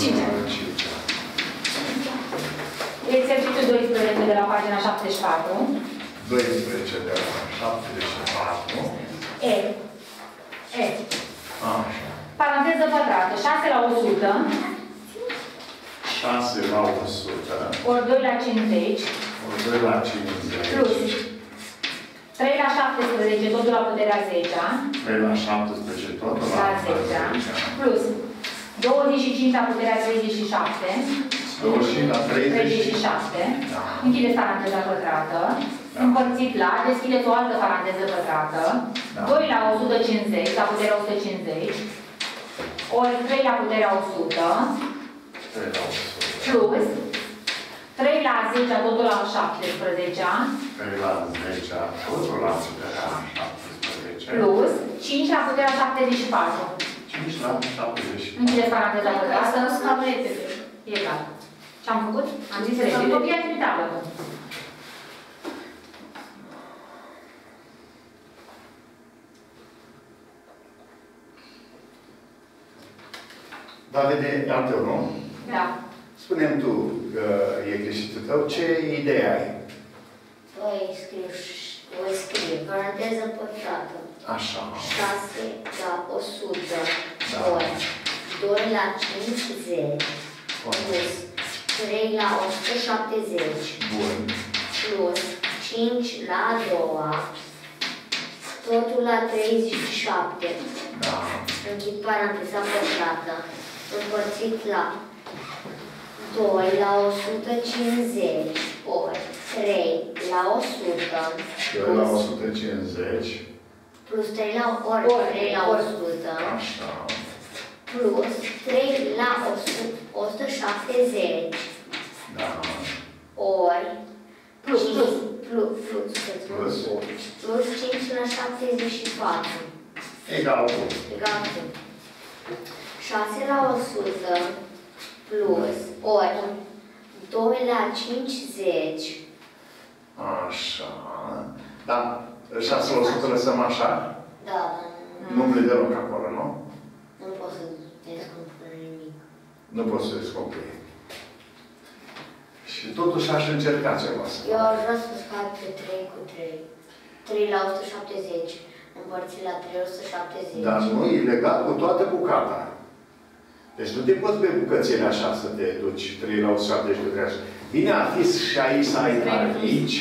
5 ani. 5 ani. Exercițiul 12 de la pagina 74. 12 de la 74. E. E. Așa. Paranteză pătrată. 6 la 100 6 la 100. ori 2 la 50 ori 2 la 50. plus 3 la 17, totul la puterea 10 3 la 17 tot la la 10 plus 25 la puterea 37 20 la 30. 37 Da. închideți paranteza pătrată Da. împărțit la, deschideți o altă paranteză pătrată Da. 2 la 150 la puterea 150 ori 3 la puterea 100 3 la 100. plus 3 la 10 totul la 17 3 la 10 totul la puterea 17. plus 5 la puterea 74 5 la 70. închideți paranteza Asta pătrată nu scap repede. E clar. Ce am făcut? Am zis repede. Copiați pe tablă. Davide, al tău, nu? Da. Spune-mi tu că e greșitul tău, ce idee ai? Voi scriu, voi scrie paranteză pătrată. Așa. 6 la 100 Da. ori 2 la 50 plus 3 la 170 Bun. plus 5 la a doua totul la 37 Da. închid paranteza pătrată împărțit la 2 la 150 ori 3 la 100 2 la plus 150. Plus 3 la ori, Ori, 3 la ori. 100 Așa. plus 3 la 100, 170 Da. ori Plus, cinci- plus. plus, plus, cât nu? Plus. plus 5 la 74 Egal cu. egal cu 6 la 100 plus ori 2 la 50 Așa. Da. 6 la 100 lăsăm așa? da, Nu îmi deloc acolo, nu? nu pot să descompun nimic Nu pot să descoperi. Și totuși aș încerca ceva să Eu fac. aș vrea să scap pe 3 cu 3 3 la 170 împărțit la 3, 170 Dar nu e legat cu toată bucata. Deci nu te poți pe bucățele așa să te duci 3 la 170 de grade. Bine ar fi și aici să ai aici.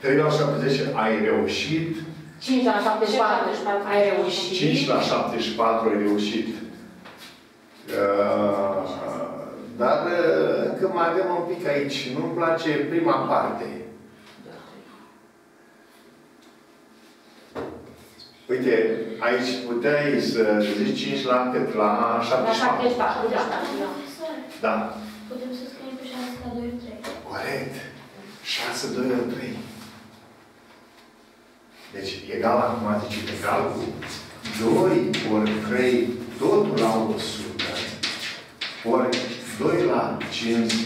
3 la 170 ai reușit. 5 la 74 ai reușit. 5 la 74 ai reușit. Uh, dar uh, încă mai avem un pic aici. Nu-mi place prima parte. Uite, aici puteai să zici 5 la cât? La La 74. 74, da. Da. Putem să scriem pe 6 la 2 ori 3. Corect. 6, 2 ori 3. Deci, egal acum zice egal cu 2 ori 3, totul la 100, ori 2 la 50,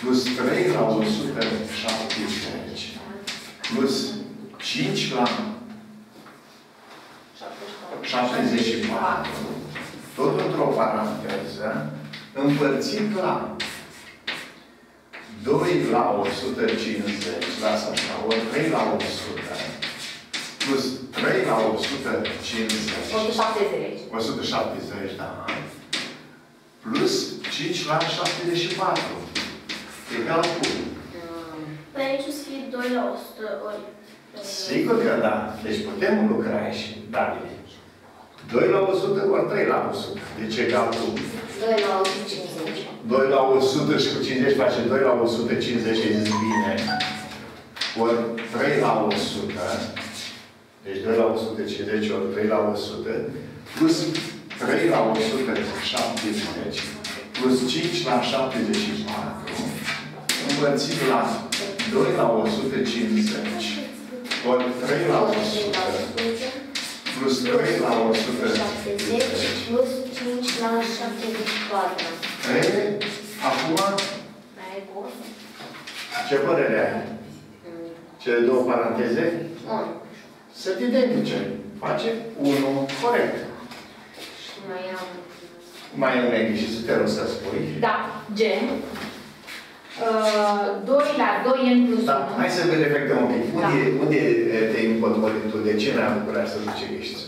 plus 3 la 170, plus 5 la 74, tot într-o paranteză, împărțit la 2 la 150, lasă așa, ori 3 la 100, plus 3 la 150, 170. 170, da, plus 5 la 74, egal cu, Păi aici o să fie 2 la 100 ori. sigur că da, deci putem lucra și, Davide. 2 la 100 ori 3 la 100, deci egal cu 2 la 150 2 la 100 și cu 50 face 2 la 150, ai zis bine. Ori 3 la 100. Deci 2 la 150 ori 3 la 100. Plus 3 la 170. Plus 5 la 74. Împărțit la 2 la 150. Ori 3 la 100. Plus 3 la 170. 70 plus 5 la 74 E, acum, Mai e bun. ce părere ai? Cele două paranteze? Bun. Sunt identice. Face unul corect. Și mai am Mai înainte și să te rog să spui. Da, G. Uh, 2 la 2 n plus 1. Da, hai să ne reflectăm un pic. Unde, Da. unde te-ai împotmolit tu? De ce n-ai bucurat să duci ești?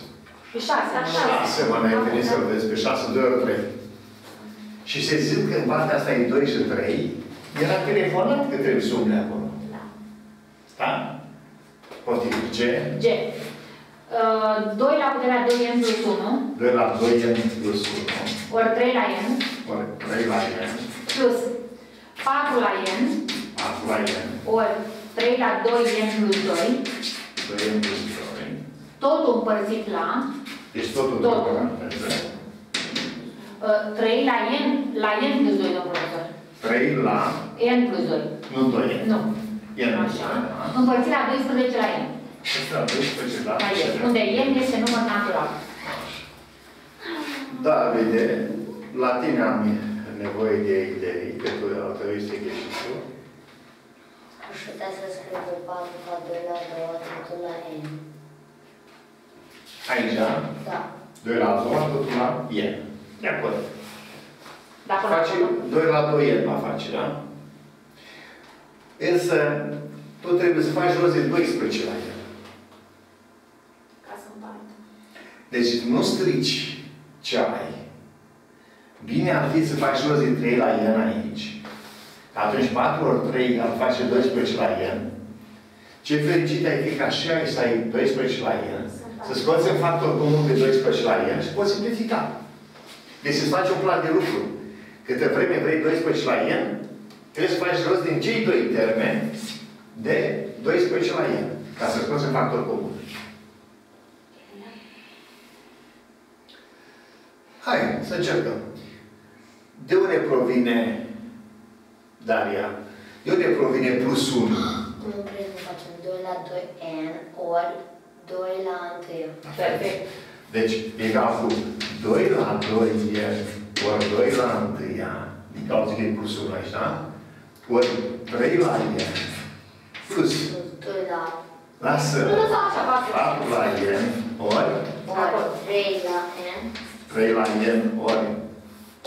Pe 6. La Șase, mă, n-ai venit să-l vezi pe șase, doi ori trei. Și se zic că în partea asta e 2 și 3, era telefonat că trebuie să umble acolo. Da. Da? Poftim, ce? G. Uh, 2 la puterea 2 n plus 1. 2 la 2 n plus 1, Ori 3 la n. ori 3 la n, Plus 4 la n. 4 la n, Ori 3 la 2 n plus 2. 2 n plus 2. Totul împărțit la Deci totul Totul. după paranteză. uh, 3 la n, la n plus 2, domnul profesor. 3 la, n plus 2. nu 2 n. Nu. n plus Așa. 2, da? Împărțit la 12 la n. Ăsta 12 la La n. 7. Unde n este număr natural. Da, vede, la tine am nevoie de idei, că tu altruistic ești și tu. Aș putea să scriu pe 4 ca 2 la 2, totul la n. Aici, Da. 2 la 2, totul la n. De acord. Dacă Face 2 la 2 n va face, da? Însă, tu trebuie să faci rost de 12 la n. Ca să împart. Deci nu strici ce ai. Bine ar fi să faci rost de 3 la n aici. Atunci 4 ori 3 ar face 12 la n. Ce fericit ai fi ca și ai să ai 12 la n. Să scoți în factor comun de 12 la n și poți simplifica. Deci să faci un plan de lucru. Câte vreme vrei 12 la n, trebuie să faci rost din cei doi termeni de 12 la n. Ca să scoți în factor comun. Hai, să încercăm. De unde provine, Daria? De unde provine plus 1? Nu cred că facem 2 la 2 n ori 2 la 1. Perfect. Deci, egal cu 2 la 2 e ori 2 la 1 din cauza că e plus 1 aici, da? Ori 3 la e plus, Plus 2 la lasă, Nu lăsa așa, 4 la e ori ori 3 la n 3 la e ori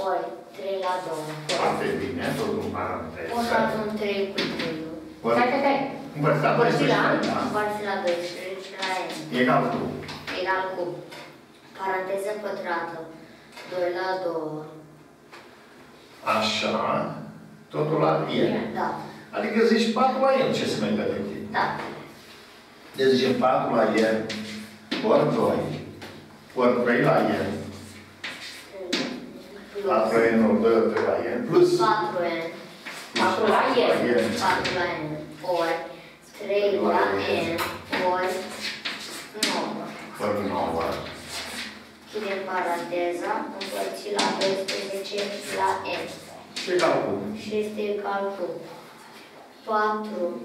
ori 3 la 2. Foarte bine, tot un paranteză. O să adun 3 cu 3. Stai, stai, stai. Împărțit la 12. Împărțit la 12 da. la n. Egal cu. Egal cu. Paranteză pătrată. 2 la 2. Așa. Totul la e. Da. Adică zici 4 la n, ce se mai gătește. Da. Deci zicem 4 la n, ori 2, ori 3 la n, 4N ori 2 ori 3 la N plus 4N 4 la N. 4 la N. Ori 3 la N. Ori 9 ori 9 Chidem paranteza, împărțit la 12 la N. Și calcul. Și este calcul. 4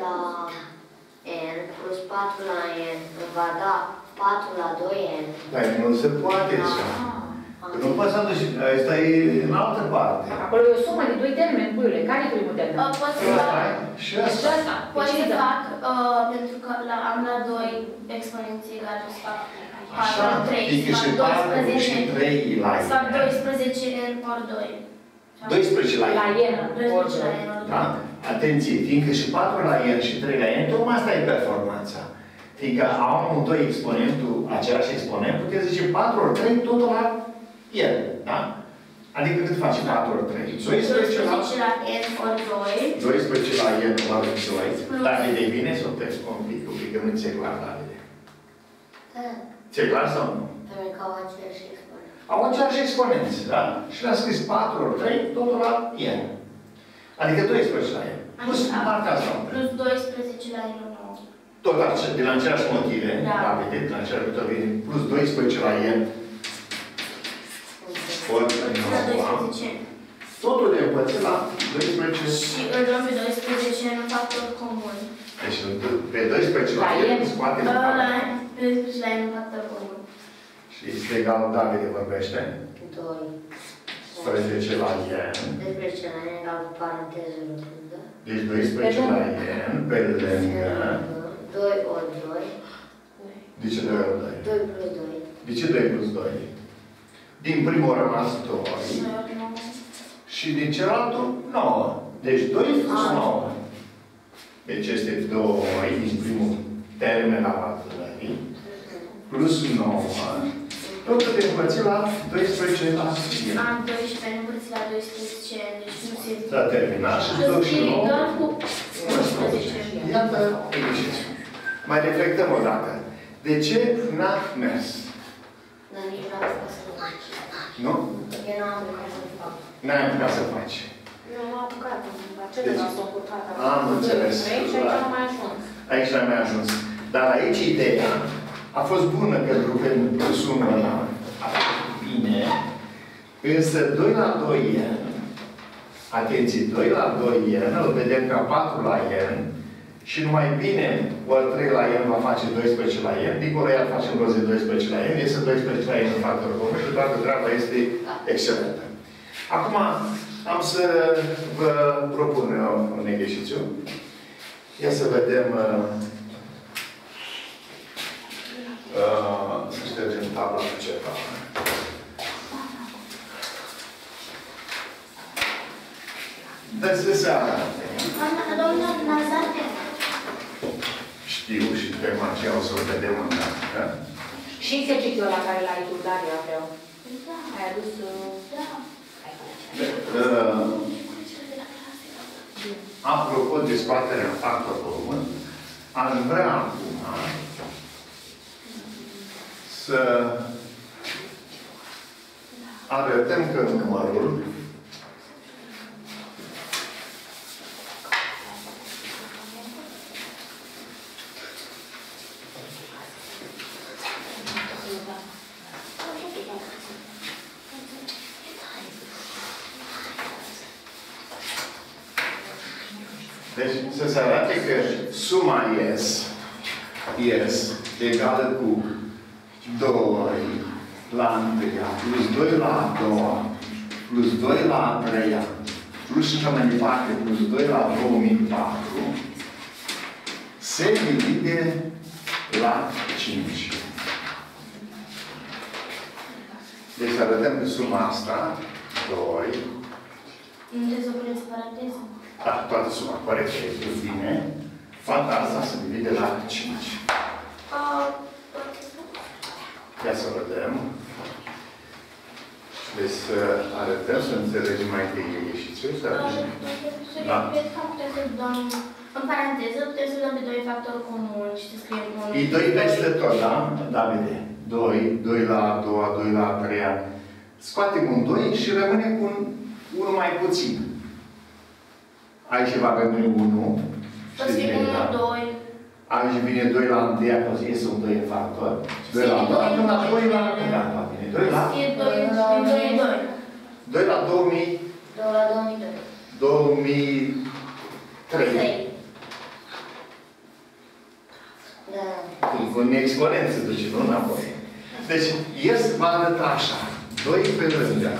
la N plus 4 la N va da 4 la 2N Dar nu se poate așa. Că nu poți să aduci, asta e în altă parte. Acolo e o sumă de 2 termeni, puiule. Care e primul termen? Uh, Pot să Și fac, asta e- Și Și asta. asta. pot Deci, să da. fac, uh, pentru că la, am la 2 exponenții egale, o să fac 4 Așa, la 3, fiindcă să și fac 4 și 12, 3 la să fac e. 12 n ori 2. 12 la La e. ienă. 12 la n ori 2. Da? Atenție, fiindcă și 4 la n și 3 la n, tocmai asta e performanța. Fiindcă au amândoi exponentul, același exponent, puteți zice 4 ori 3, totul la el. Da? Adică cât face 4 ori 3? 12 la 12 la n ori 2. 12 la n ori 2. Plus. Dar vede bine să o test un pic, un pic, că nu ți-e clar, Davide. Da, Ți-e clar sau nu? pentru că au același exponent. Au același exponenți, da? Și le-a scris 4 ori 3, totul la n. Adică 12 la n. Plus Așa. marca asta. Plus 12 la n ori 9. Tot ace- de la aceleași motive, Da. da, vedeți, de la aceleași motive, plus 12 la n, ori Împărțit la 9, 12. totul de împărțit la 12, Și îl luăm pe 12 în factor comun. deci pe 12 la La n, n. scoatem La la pe 12 la n în factor comun. Și este egal, Davide vorbește, 2. 12 la n, 12 la n egal cu paranteză rotundă. deci 12 la n, pe lângă, 2 ori 2. de ce 2 ori 2? 2 plus 2. De ce 2 plus 2? Din primul au rămas 2. 2 ori 9. Și din celălaltul 9. Deci 2 plus 9. Deci este 2 din primul termen al adunării. Plus 9. Totul de împărțit la 12 la fie. Am 12 împărțit la 12, deci nu se... S-a terminat și Să 29. scrie doar cu 11. 11. Iată exercițiul. Mai reflectăm o dată. De ce n-a mers? Dar nici n-am apucat să fac. Nu? Eu n-am apucat să fac. N-ai apucat să faci. Nu am apucat, celălalt s-a încurcat. Am înțeles. Și aici am mai ajuns. Aici n-am mai ajuns. Dar aici ideea a fost bună pentru că presumul ăla a fost bine, însă 2 la 2 n, atenție, 2 la 2 n, îl vedem ca 4 la n, și numai bine, ori 3 la n va face 12 la n, dincolo iar facem rost de 12 la n, este 12 la n în factor comun și toată treaba este excelentă. Acum am să vă propun uh, un exercițiu. Ia să vedem uh, uh, să ștergem tabla cu ceva. Dă-ți seara. Doamna, doamna Nazare, Știu și tema aceea o să o vedem în da? Și exercițiul ăla care l-ai tu, Daria, vreau. da, Ai adus... uh, da. Uh, apropo de scoaterea în factor comun, aș vrea acum să arătăm că numărul Deci să se arate că suma ies, ies egală cu 2 la întâia, plus 2 la a doua, plus 2 la a treia, plus și așa mai departe, plus 2 la 2004, se divide la 5. Deci să arătăm că suma asta, 2, Nu trebuie să puneți paranteză. Da, toată suma corectă, este bine. Fata asta se divide la 5. Uh, Ia să vedem. Deci să arătăm, să înțelegem mai bine și ce să arătăm. Da. putem să dăm, în paranteză, putem să dăm pe 2 factori comun și să scriem cu E 2 peste tot, da? Davide. 2, 2 la a doua, 2 la a treia. Scoatem un 2 și rămâne cu un 1 mai puțin. Aici va rămâne 1. Să scriem 1, 2, Aici vine 2 la 1, acolo iese un 2 în factor. 2 la 2, până la 2 la 1, gata, vine 2 la... fie 2, 2, 2. 2 la 2000, 2 la 2002. 2003. 3. Da. Cu un exponent se duce, nu înapoi. Deci, ies va arăta așa. 2 pe lângă.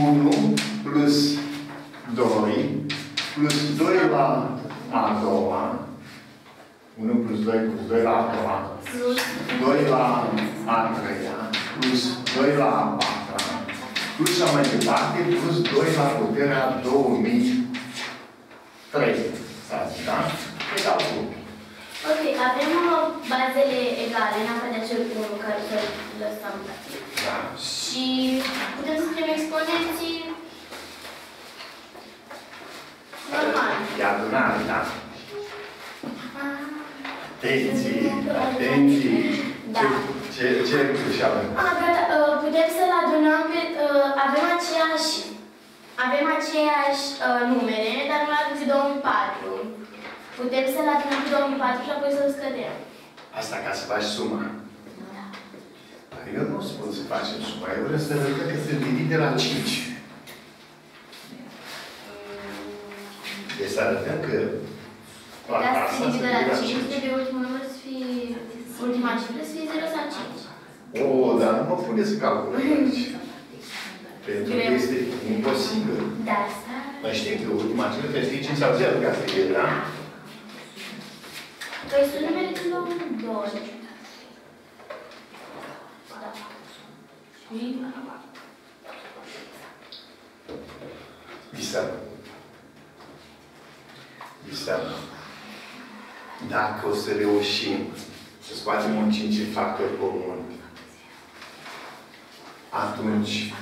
1 plus 2 plus 2 la a doua. 1 plus 2 plus 2 la a doua. Plus 2 la a treia. Plus 2 la a patra. Plus și mai departe, plus 2 la puterea 2003. S-a zis, da? Egal cu Ok, avem uh, bazele egale, în afară de acel 1 care să lăsăm. Da. Și putem să scriem exponenții normal. E adunare, da? Atenție, atenție. Da. Ce, ce, ce și avem? A, gata, uh, putem să-l adunăm pe... uh, Avem aceeași... Avem aceeași uh, numere, dar nu avem pe 2004. Putem să-l adunăm pe 2004 și apoi să-l scădem. Asta ca să faci suma. Dar eu nu spun să facem suma. Eu vreau să arătăm că se divide la 5. 5, 5. trebuie ultimul număr să fie... Ultima cifră să fie 0 sau 5. O, dar nu mă puneți calculul aici. Pentru că Greu. este imposibil. Da, asta... Noi știm că ultima cifră trebuie să fie 5 sau 0, ca să fie, da? Păi sunt numere de la 1, 2. Da. Și Visăm. Visăm. Dacă o să reușim să scoatem un 5 factor comun, atunci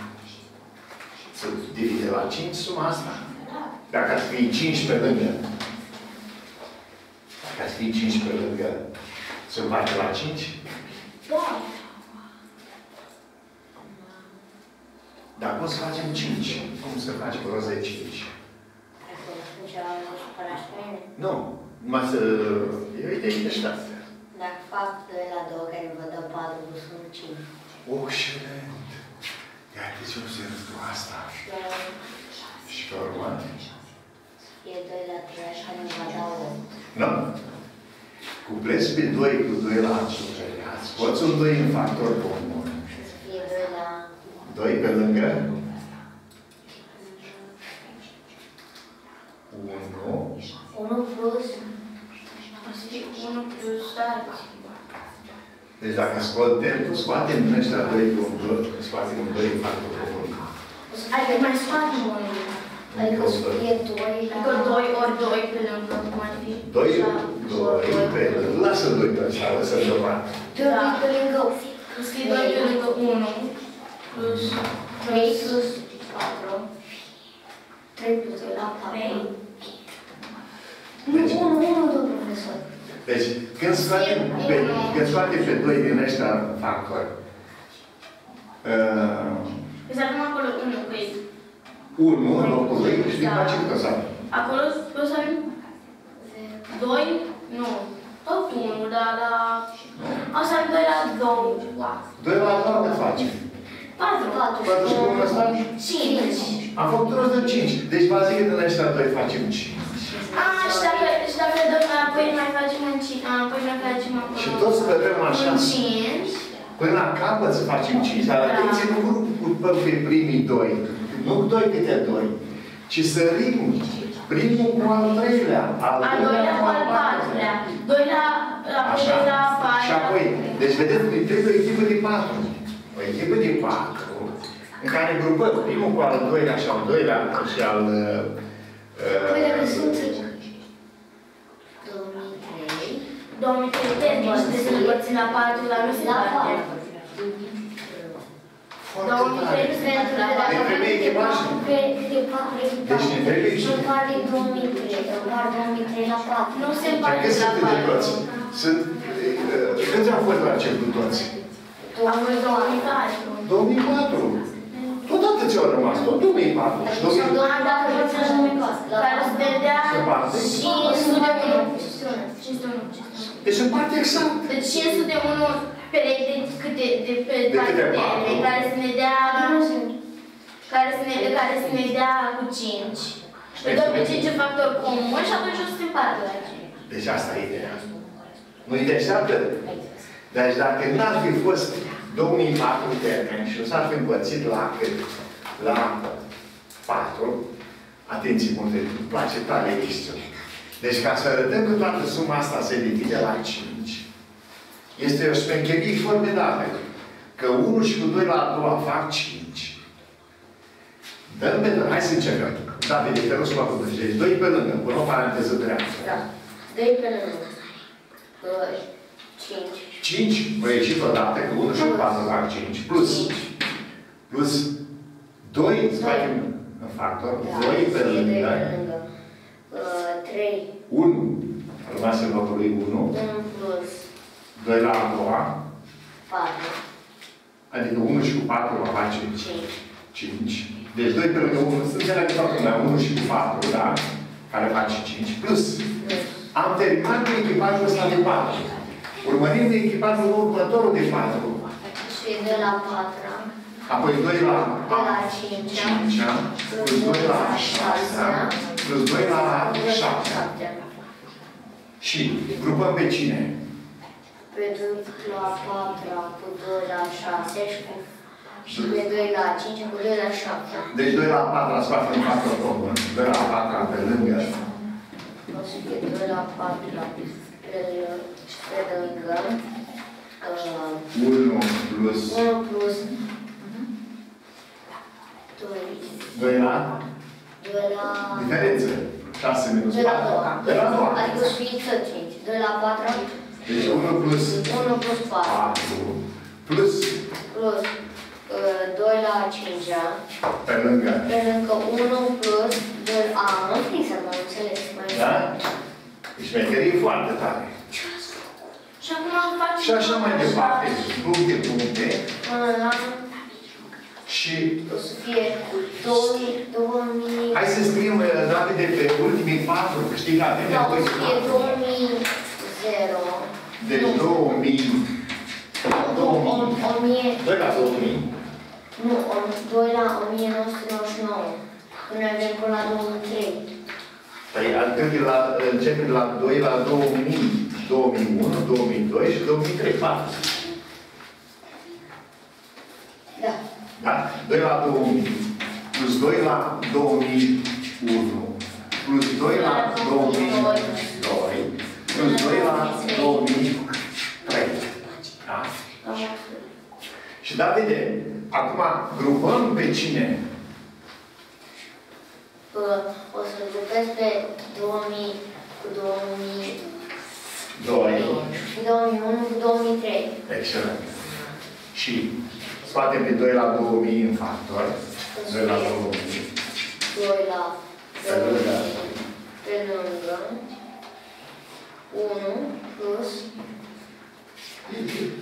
să divide la 5 suma asta. Dacă ar fi 5 pe lângă, dacă ar fi 5 pe lângă, să împarte la 5, da. dacă o să facem 5, cum să facem rost de 5? Atunci am supărat pe mine. Nu, numai să... E o idee de astea. Dacă fac 2 la 2 care vă dă 4, sunt 5. Excelent! Ia ce o să cu asta. Și pe urmă? E 2 la 3, așa nu va da 8. Nu. Cuplezi pe 2 cu 2 la 5. Scoți un 2 în factor comun. Să fie 2 la 2 pe lângă 1. 1 plus O să fie 1 plus alții. Deci dacă scoatem, scoatem din ăștia 2 cu un 2, scoatem un 2 în factor comun. Adică mai scoatem unul. Adică să fie 2 Adică la 2 ori 2 pe lângă, cum ar fi? 2, Așa. 2 pe lângă. Lasă 2 pe așa, lăsă deoparte. 2 pe lângă O să fie 2 pe lângă 1 plus 3 plus 4. 3 plus 2 la 4. 3. Nu, 1, 1, domnul profesor. Deci, când scoatem pe, când scoatem pe 2 din ăștia factori, uh, Deci avem acolo 1 cu ei. 1 în locul 2 și din face cât o să avem? Acolo o să avem 2, nu, tot 1, dar la... O să avem 2 la 2. 2 la 2 cât face? 4. 4. 4 și cu 1 ăsta? 5. Am făcut rost de 5. Deci vă zic că din ăștia 2 facem 5. A, și dacă, și dacă dăm apoi mai facem un 5, apoi mai facem acolo. Și tot să vedem așa. Un 5. Până la capăt să facem 5, dar Da. atenție, nu grupăm pe primii 2, nu 2 câte 2, ci sărim primul cu al treilea, al Al doilea cu al patrulea. 2 la, apoi Așa. 2 la 4. Și apoi, deci vedeți, îi trebuie o echipă de patru. O echipă de patru, în care grupăm primul cu al doilea și al doilea și al... Uh, Păi dacă sunt 2003. 2003 2030, deci să împărțim la 4, la nu se la poate. 4. Foarte tare. 2030 pentru la Ne 4. trebuie echipaj. Pe câte 4 Deci ne trebuie echipaje. Și împarte 2003, împarte 2003 la 4. Nu se Dar împarte cât la sunt de toți? 4. Sunt... uh, Câți au fost la început toți? A fost 2004. 2004. Tot atâția au rămas, tot 2004. Și 2004. An dacă facem care să te dea Se împarte? 501. 501. Deci se împarte exact. Deci 501 perechi de câte de pe De câte cartele patru? care să ne dea care să ne, care să ne dea cu 5. Și dăm pe 5 în factor comun și atunci o să se împartă la 5. Deci asta e ideea. Nu-i deșteaptă? Deci dacă n-ar fi fost 2004 termen și nu s-ar fi împărțit la cât? La 4, atenție multe, îmi place tare chestiune. Deci ca să arătăm că toată suma asta se divide la 5, este o șmecherie formidabilă. Că 1 și cu 2 la a doua fac 5. Dăm pe doi. Hai să încercăm. Da, vede, te rog să fac Deci 2 pe lângă, până o paranteză dreaptă. Da. 2 pe lângă. 5. 5, vă ieșit odată, că 1 și 4 fac 5, plus, plus 2, să facem în factor, 2 pe lângă, 3. 1, a rămas în locul lui 1, 1 plus. 2 la a doua, 4. adică 1 și cu 4 va face 5. 5. Deci 2 pe lângă 1, să înțeleagă toată lumea, 1 și cu 4, da? Care face 5, plus, am terminat cu echipajul ăsta de 4. Urmărim cu echipajul următorul de 4. Și 2 la 4. Apoi 2 la 2 la 5. 5, plus 2 la 6, plus 2 la 7. Și grupăm pe cine? Pe 2 la 4 cu 2 la 6 și cu și pe 2 la 5 cu 2 la 7. Deci 2 la 4 la scoate în factor comun. 2 la 4 pe lângă. O să fie 2 la 4 la pe, pe lângă. Uh, 1 plus 1 plus 2 la 2 la... diferență. 6 minus 2 la 4. 2. 2 la 2. Adică o să fie tot 5. 2 la 4. Deci 1 plus 1 plus 4. 4 plus Plus uh, 2 la 5. pe lângă. Pe lângă 1 plus 2 A. Nu scris să mă înțeles. mai Da? Deci șmecherie foarte tare. Și acum facem... Și așa mai departe. Puncte, puncte. Până la... Și O să fie 2, 2000... hai să scriem uh, rapide pe ultimii patru, că știi că avem Da, o nevoie să de fie patru. 2000... 0. Deci 2000. 2000. 1000... 2 la 2000. Nu, 2 la 1999. Până avem până la 2003. Păi adică de la, începe de la 2 la 2000, 2001, 2002 și 2003, 4. Da. Da? 2 la 2000, plus 2 la 2001, plus 2 la 2002, plus 2 la 2003. Da? Am înțeles. Și da, vede, acum grupăm pe cine? Uh, O să grupez pe 2000 cu 2000 2. și 2001 cu 2003. Excelent. Și scoatem pe 2 la 2000 în factor. 2 la 2000. 2 la Pe lângă. pe lângă 1 plus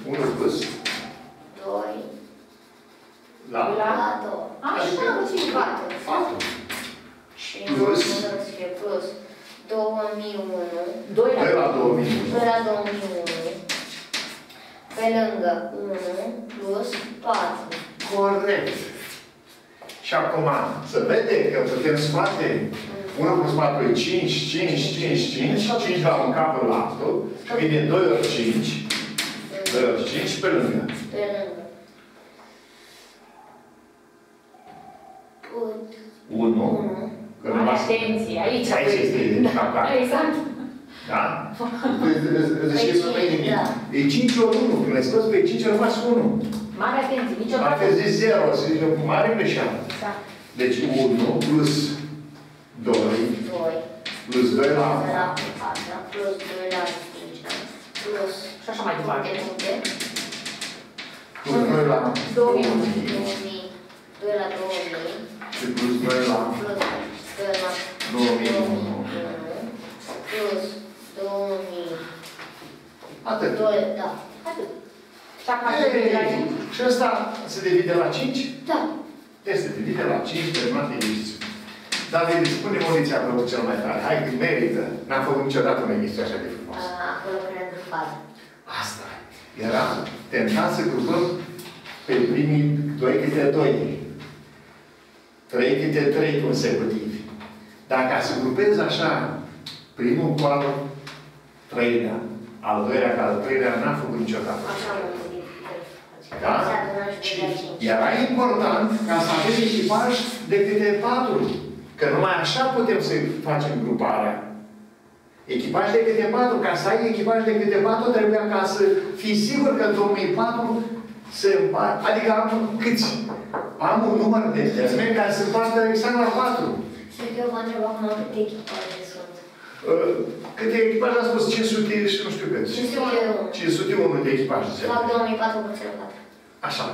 1 plus 2 la la 2. Așa, și 4. 4. Și Plus. nu să fie plus 2001 2 2 la la 2000. 2 la 2001 pe lângă 1 plus 4. Corect. Și acum, să vede că putem scoate 1 plus 4 e 5, 5, 5, 5, 5 la un cap în altul, și vine 2 ori 5, 2 ori 5 pe lângă. Pe lângă. Put 1, 1 că Mare rămas... atenție, aici. Aici este capcat. Exact. Da? Îți știți Păi mai cinci, nimic. da. E 5 ori 1, când le scoți pe 5 ori rămas 1. Mare atenție, Dacă niciodată. zici 0, să zici o mare greșeală. Da. Deci 1 plus 2 2 plus 2 la de la 4 plus 2 la 5 plus Și așa mai departe. puncte, puncte, plus 2 la 2000. 2000 2 la 2000 și plus 2 la plus 2 la 2001. plus 2000 Atât. 2, da. Atât. Și acum se vede la cinci. Și ăsta se divide la 5? Da. Deci se divide la 5 terminate exercițiul. Dar îți spune muniția a plăcut cel mai tare. Hai că merită. N-am făcut niciodată un exercițiu așa de frumos. Acolo când am grupat. Asta. Era tentat să grupăm pe primii doi câte doi. Trei câte trei consecutivi. Dar ca să grupezi așa, primul cu al treilea, al doilea ca al treilea, n-am făcut niciodată. Așa am gândit. Da? Se adună și Și de la 5. era important ca să avem echipaj de câte patru. Că numai așa putem să facem gruparea. Echipaj de câte patru. Ca să ai echipaj de câte patru, trebuia ca să fii sigur că în 2004 se împart. Adică am câți? Am un număr de termeni care se împartă exact la patru. Și eu vă întreb acum câte echipaje sunt. Uh, Câte echipaje am spus? 500 și nu știu cât. 501. 501 de echipaje. zice. Fac 2004 cu 4. Așa.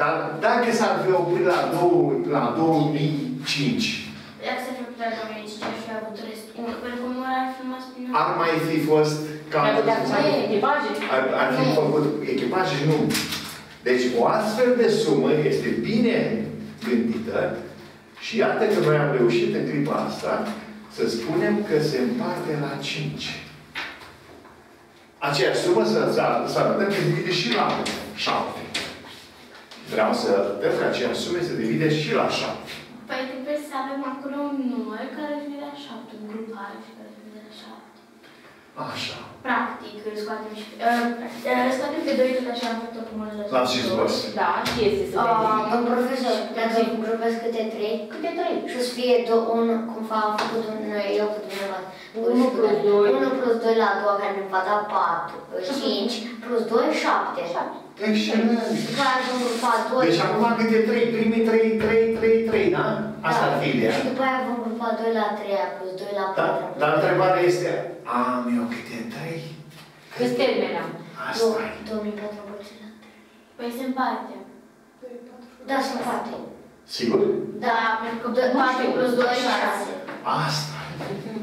Dar dacă s-ar fi oprit la, două, la 2005, Dacă se făcut la 2005 și a avut restul. Pentru că nu ar fi mai spune. ar mai fi fost ca... Mai putea să ai echipaje. Ar, ar fi făcut echipaje? Nu. Deci o astfel de sumă este bine gândită și iată că noi am reușit în clipa asta să spunem că se împarte la 5. Aceeași sumă să, să, să arătăm că se divide și la 7. Vreau să arătăm că aceeași sumă se divide și la 7. Păi trebuie să avem acolo un număr care vine la 7, un grupaj care vine la 7. Așa. Practic, îl scoatem și... Uh, uh, îl scoatem pe 2 tot așa am făcut acum la L-am și scos. Da, și este să Uh, vede. Domn profesor, dacă grupez câte 3, Câte trei? și o să fie do- un, cum am făcut noi, eu cu dumneavoastră. Unu plus doi. 1 plus 2 la 2, care ne va da 4, 5, plus 2, 7. Șapte. Excelent. Și care vom grupa 2. Deci acum câte 3, primii 3, 3, 3, 3, da? Asta ar fi ideea. Și după aia vom grupa 2 la 3 plus 2 la 4. Da, dar întrebarea este, am eu câte trei? Câți termeni am? Asta e. 2004 împărțit la 3. Păi se împarte. Da, sunt poate. Sigur? Da, pentru că Da, 4 plus 2, 6. Asta.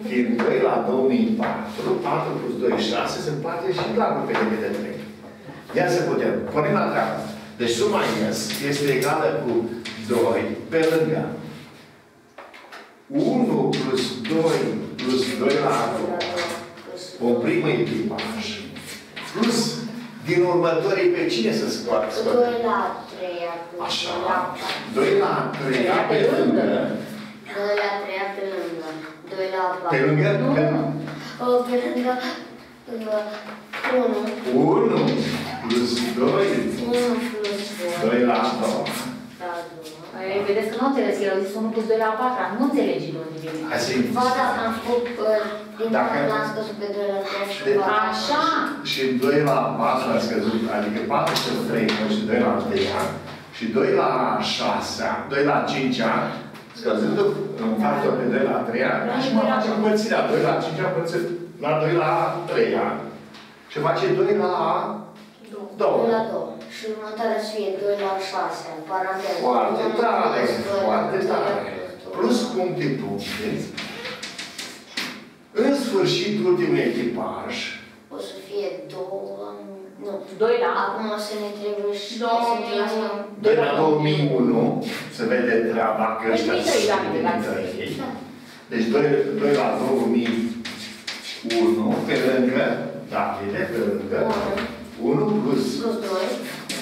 Fiind 2 la 2004, 4 plus 2, 6, se împarte și la grupele de 3. Ia să putem. Punem la treabă. Deci suma ies este egală cu 2 pe lângă 1 plus 2 plus 2 la a doua. O primă echipaj. Plus din următorii pe cine să scoată? 2 la 3 plus Așa. 2 la 4. 2 la 3 pe lângă. 2 la 3 pe lângă. 2 la 4. Pe lângă? Pe, Uh, Pe lângă 1. 1 plus 2. 1 plus 2. 2 la 2. La 2. Păi, vedeți că nu înțeles, el a zis 1 plus 2 la 4, nu înțelegi de unde vine. Hai să Ba da, am făcut uh, din Dacă- care l-am scăzut pe 2 la 3 și De- ba da. Așa. Și 2 la 4 a scăzut, adică 4 și 3 și 2 la 3 ani. Și 2 la 6 ani, 2 la 5 ani, scăzând în factor pe 2 la 3 ani, și mă face împărțirea. 2 la 5 ani împărțit la 2 la 3 ani. Și face 2 la 2 2. la 2. Și următoarea să fie 2 la 6, în paranteză. Foarte Unu tare, plus doi la foarte doi tare. plus doi. Plus puncte, puncte. În sfârșit, ultimul echipaj. O să fie 2, nu. 2 la Acum o să ne trebuie și o Două să ne mii lasă. unu. 2 la 2001, se vede treaba că ăștia Deci, trei la sunt mine, din la trei. Deci 2, 2 la 2001, pe lângă, Davide, pe lângă, 1 plus, Plus 2.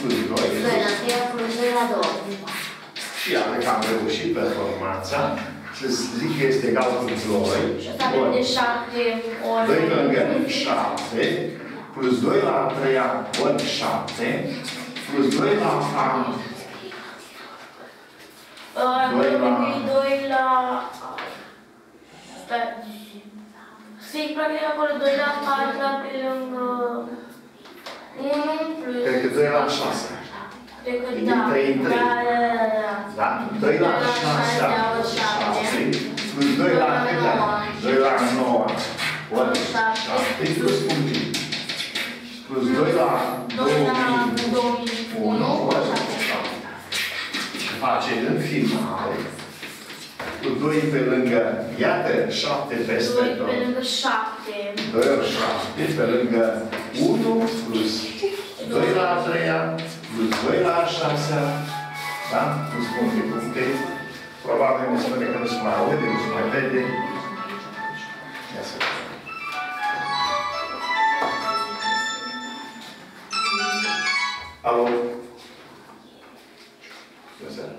Plus 2. 2 la 3 plus 2 la 2. Și iată că am reușit performanța, să zic că este egal cu 2. Și asta avem de 7 ori. 2 pe lângă 7, plus 2 la 3 ori 7, plus 2 la a, Doi Acolo la- e 2 la... Stai. Se practic acolo 2 la 4 pe lângă... 1 plus... cred că 2 la 6. Cred că Din da. trei în trei. Da, da, da, da. Da? 2 la Doi la 6 șase ori 6, șapte. plus 2 la Doi la câte? nouă. 2 la 9 ori Șapte. 7 plus punctii. Plus 2 la 2 la 2001 2001 ori 7. 7. Și face în final cu 2 pe lângă, iată, 7 peste 2 tot. pe lângă 7. 2 ori 7 pe lângă 1 plus 2 la 3 plus 2 la 6 da? Plus puncte, puncte. Probabil ne spune că nu se mai aude, nu se mai vede. Ia să vedem. Alo? Bună seara.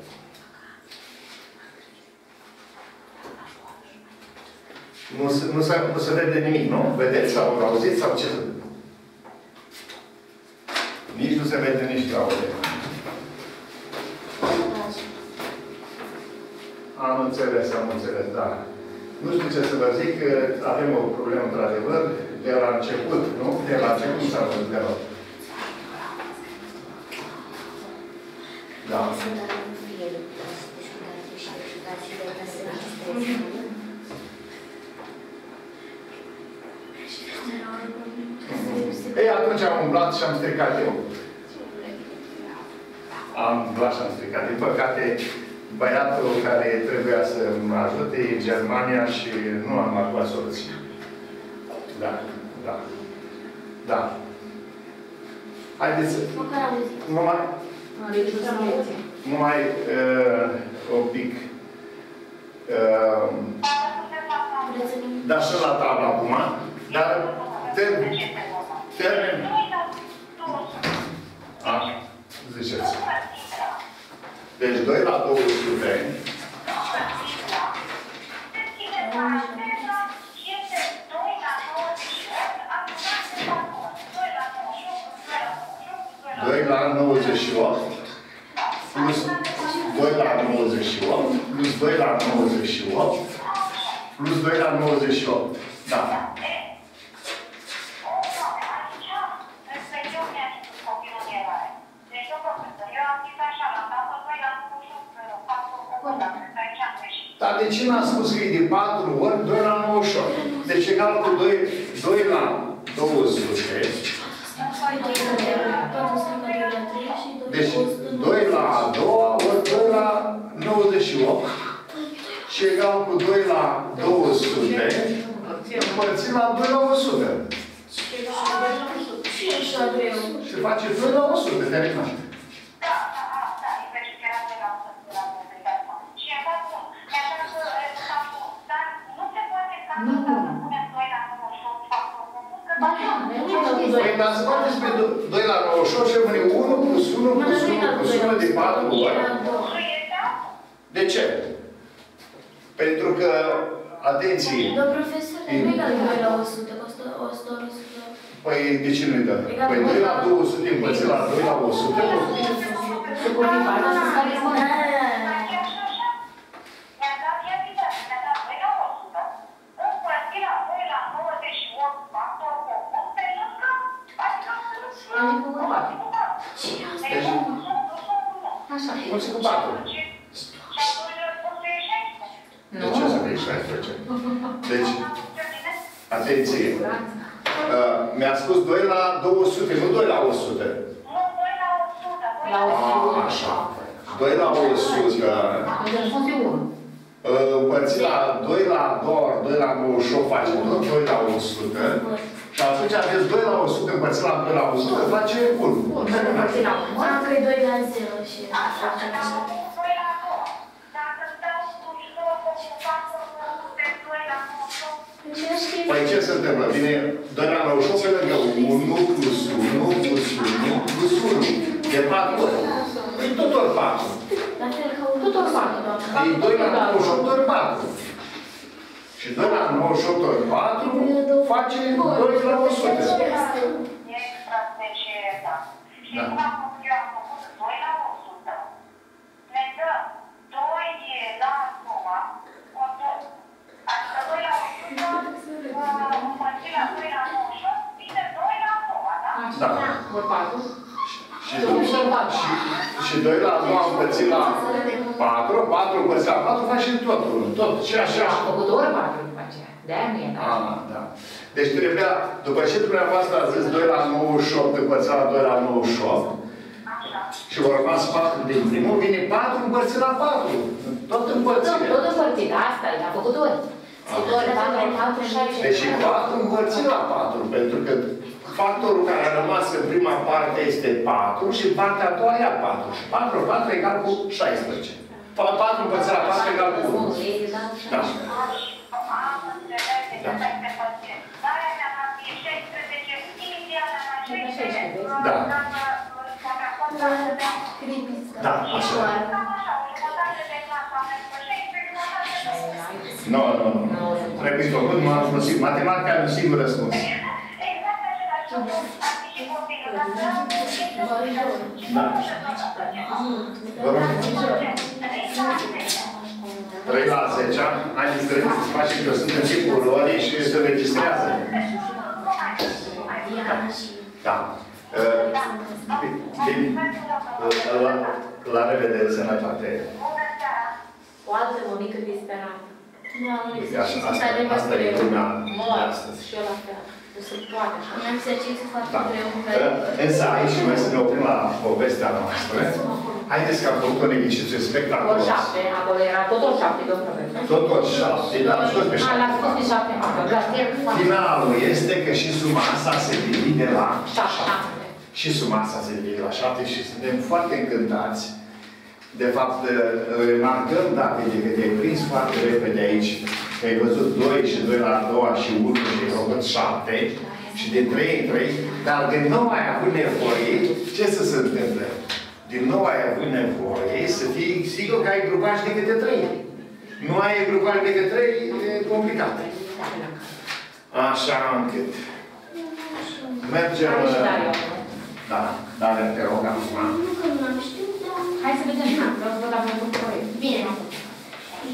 Nu se, nu, se, nu se vede nimic, nu? Vedeți sau auziți sau ce? Nici nu se vede, nici nu aude. Am înțeles, am înțeles, da. Nu știu ce să vă zic, că avem o problemă într-adevăr, de la început, nu? De la început s-a văzut de la... Da. Ei, atunci am umblat și am stricat eu. Am umblat și am stricat. Din păcate, băiatul care trebuia să mă ajute e în Germania și nu am luat soluție. Da, da. Da. Haideți să... Măcar auzi. Numai, Deci nu se aude. numai uh, un pic... Uh, Vreți să vin? da, și la tablă acum, dar termen, termen, a, ziceți. Deci 2 la 200, doi la 98, plus 2 la 98, plus 2 la 98, plus 2 la 98. Da. adăcime am spus că e de 4 ori 2 la 98. Deci egal cu 2, 2 la 200. Deci 2 la a doua ori 2 la 98. Și egal cu 2 la 200. Împărțit la 2 la 100. Și face 2 la 100. Terminat. Da, da, da, e verificat de la de la de la Și e dat bun. E așa că rezultatul, dar nu se poate ca Nu. să punem 2 la 98 factor comun, că Ba da, ne uităm cu Păi, dar să fac despre 2 la 98 și rămâne 1 plus 1 plus 1 plus 1 de 4 ori. nu este asta. De ce? Pentru că, atenție, Domn profesor, nu egal cu 2 la 100, că 100, 100, 100. păi de ce nu-i dă? Păi 2 la 200 împărțit la 2 la 100, Să punem bani, să scade mă. Dar chiar și așa, mi-a dat, ia uitați, mi-a dat 2 la 100, împărțit la 2 la 98 factor comun, pe lângă, adică Adică cu patru. Deci, nu sunt, nu sunt, nu. Așa. mulți cu 4. Și atunci răspunsul e 16. De ce să fie 16? Deci, atenție, uh, mi-a spus 2 la 200, nu 2 la 100. Nu, 2 la 100. La A, 100. așa. 2 la 100, Deci răspuns e 1. uh, împărțit la 2 la 2 ori 2 la 98 face tot 2 la 100. Și atunci aveți 2 la 100 împărțit la 2 la 100 face 1. Bun, să ne împărțim la 1. Am că e 2 la 0 și Așa, facem dar așa. 2 la 2. Dacă îți dau ușor cu factorul de 2 la 98, Cine știe? Păi ce se întâmplă? Vine 2 la 98 pe lângă 1 plus 1 plus 1 plus 1. De 4 ori. E tot ori 4. La fel ca un Tot ori patru, doamnă. E 2 la 98 ori 4. Și 2 la 98 ori 4 face 2 la 100. e extra deci, da. Și Da. cum am făcut eu, am făcut 2 la 100, ne dă 2 la 9, da? Da. Ori 4. Și, și, și 2 la 9 împărțit la 4, 4 împărțit la 4 face totul. Tot și așa. Am făcut ori 4 după aceea. De-aia nu e da. Ah, da. Deci trebuia, după ce dumneavoastră a zis 2 la 98 împărțit la 2 la 98, Așa. Și vor rămas 4 din primul, vine 4 împărțit la 4. Tot Tot, împărțit. tot împărțit, asta e, am făcut ori. Ori 4, 4, 6. Deci 4 împărțit la 4, pentru că factorul care a rămas în prima parte este 4 și partea a doua ia 4. Și 4 ori 4 egal cu 16. 4 împărțit la 4 egal cu 1. Da. Am înțeles, deci asta este pățire. Dar aia mi-a dat mie 16, inițial mi-a dat 16, Da. Dacă contracontra dădeam Da, așa. cam așa, o jumătate de clasă am mers pe 16, jumătate de Nu, nu, nu. Trebuie făcut, nu am folosit. Matematica are un singur răspuns. Exact același lucru ar fi și copilul. Dacă Da. Vă rog. 3 la 10, haideți să facem că sunt în timpul orei și se registrează. Da. Uh, Bine. Uh, La, la revedere, sănătate. O altă mămică disperată. Da, nu Uite, există. Și Asta, sunt asta, adevărat asta e greu. lumea de Mor. astăzi. Și eu la fel. Nu se poate așa. Mi-am exercițiu foarte Da. greu. Uh, Însă aici noi să ne oprim la povestea noastră. Haideți că am făcut un exercițiu Ori spectaculos. 7, acolo era tot ori 7, domnul profesor. Tot ori șapte, dar am scos pe A, l-a scos șapte. pe 7, acolo. La el, Finalul este că și suma asta se divide la 7. Și suma asta se divide la 7 și suntem foarte încântați. De fapt, remarcăm, Davide, că te-ai prins foarte repede aici, că ai văzut 2 și 2 la a doua și 1 și ai făcut 7 și de 3 în 3, dar din nou ai avut nevoie, ce să se întâmple? Din nou ai avut nevoie să fii sigur că ai grupaj de câte 3. Nu ai grupaj de câte 3, e complicat. Așa încât. Mergem... Hai și Dario. Da, da, te rog acum. Nu că nu am știut, dar... Hai să vedem. Vreau să văd dacă am făcut proiect. Bine.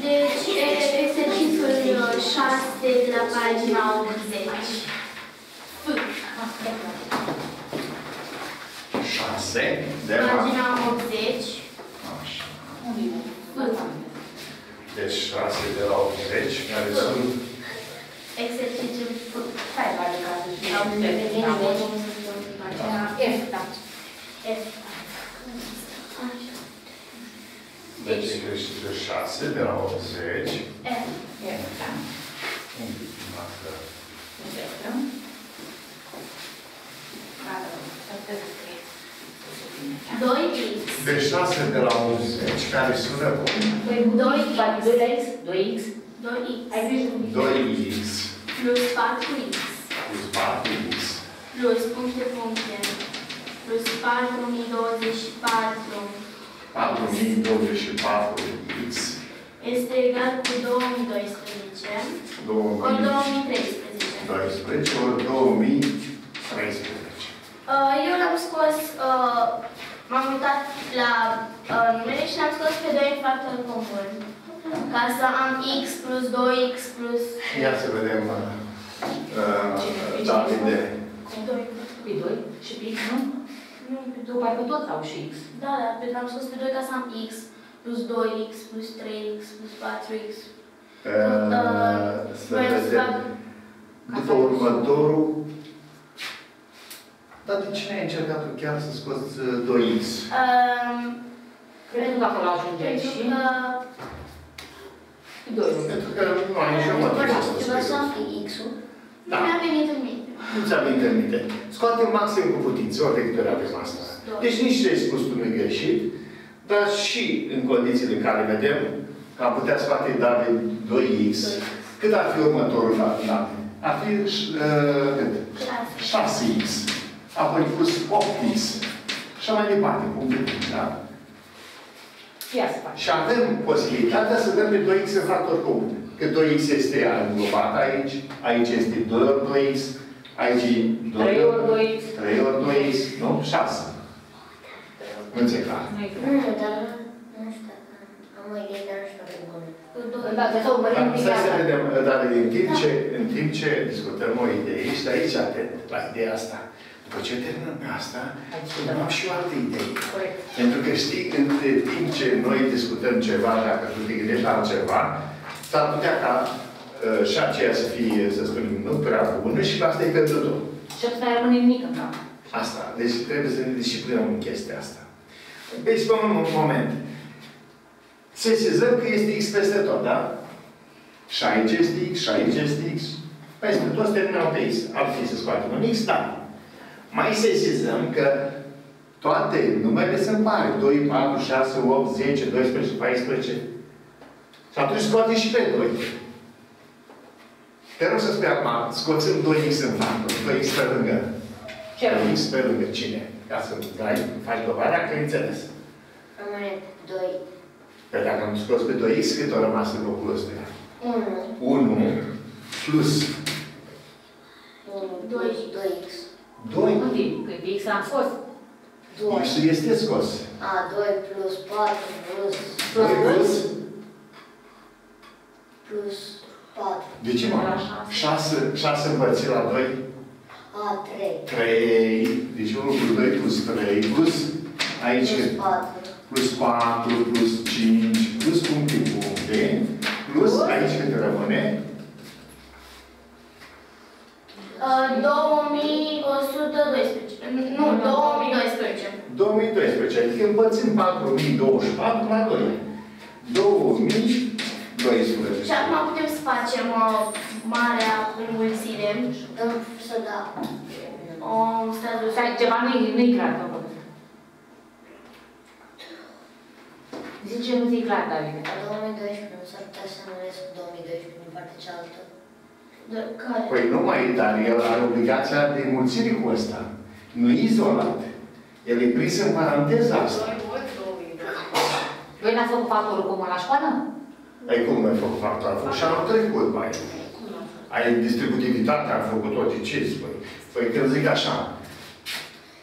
Deci, e- exercițiul 6 de la pagina 80. F. 6 de la... Pagina 80. Așa. F. Deci 6 de la 80, care sunt Exercițiu. Hai, vale, ca să știi. Am F, venit da. Aceea F, da. F. Deci exercițiul 6 de la 80. F. F, da. Un pic noastră. Perfectă. Gata, asta să scrieți. 2x. Deci 6 de la 80, care sună cum? Păi, 2x, 2 la x, 2x. 2x. Ai grijă cu mine. 2x Plus 4x. plus 4x Plus puncte puncte. Plus 4024. 4024x Este egal cu 2012. Ori 2013. 2012 ori 2013. Uh, Eu l-am scos, uh, m-am uitat la uh, numere și l-am scos pe 2 în factor comun. Ca să am x plus 2x plus Ia să vedem uh, Davide. 2. Pe 2 și pe x, nu? Nu, pe Tu parcă tot au și x. Da, da, pe l-am scos pe 2 ca să am x plus 2x plus 3x plus 4x. Uh, Să Vreau să vedem. fac- După următorul. Dar de ce n-ai încercat tu chiar să scoți uh, 2x? Um, Cred că acolo ajungeai pentru și... că Pe 2 Pentru că nu ai nicio motiv să Trebuie să scrii. afli X-ul. nu mi-a venit în minte. Nu ți-am venit în minte. Scoate maxim cu putință, ori de câte ori avem asta. Deci nici ce ai spus tu nu e greșit, dar și în condițiile în care vedem că am putea scoate David 2x, cât ar fi următorul la David? Ar fi uh, cât? 6x, apoi plus 8x, și așa mai departe, punctul, da? Ia să faci. Și avem posibilitatea să dăm pe 2x în factor comun. Că 2x este înglobat aici, aici este 2 ori 2x, aici e 2 3 ori 2x. 3 ori 2x, nu? 6. Nu ți-e clar. Nu-i Nu, dar nu știu. Am o idee, dar nu știu dacă e bună. Cu 2. Da, trebuie să urmărim Dar Stai să ideea. vedem, dar în timp, ce, în timp ce discutăm o idee, ești aici atent la ideea asta. După ce terminăm pe asta, am și eu alte idei. Corect. Pentru că știi, între timp ce noi discutăm ceva, dacă tu te gândești la altceva, s-ar putea ca uh, și aceea să fie, să spunem, nu prea bună și la asta e pentru tot. Și atunci mai rămâne nimic în cap. Asta. Deci trebuie să ne disciplinăm în chestia asta. Deci, pe un moment. Sesizăm că este X peste tot, da? Și aici este X, și aici este X. Peste toți terminau pe X. Ar fi să scoatem un X, da. Mai sesizăm că toate numerele sunt pare. 2, 4, 6, 8, 10, 12, 14. Și atunci scoate și pe 2. Te rog să spui acum, scoțând 2x în factor, 2x pe lângă. Ce Pe rămâne? X pe lângă cine? Ca să dai, faci dovada că ai înțeles. Rămâne 2, Că dacă am scos pe 2x, cât a rămas în locul ăsta? 1, 1 plus 1, Doi. 2x. 2. Nu știu, că pe x am scos. 2. X-ul este scos. A, 2 plus 4 plus 2 plus? plus 4. De ce mă? 6, 6 împărțit la 2? A, 3. 3. Deci 1 plus 2 plus 3 plus aici Plus cât? 4. plus 4, plus 5, plus puncte puncte, plus aici cât rămâne? Uh, 2112. Nu, 2012. 2012, adică împărțim 4024 la 2. 2012. Și acum putem să facem uh, marea înmulțire. Dăm să da. O stradă. Stai, ceva nu-i nu clar, domnul. Zice, nu ți-e clar, David. La 2012 nu s-ar putea să numesc 2012 din partea cealaltă. De care? Păi nu mai, dar el are obligația de înmulțire cu ăsta. Nu izolat. El e prins în paranteza asta. Voi n-ați făcut factorul comun la școală? Ai cum nu ai făcut faptul? A făcut și anul trecut, mai. Ai distributivitatea, am făcut tot. Ce spui? Păi când zic așa,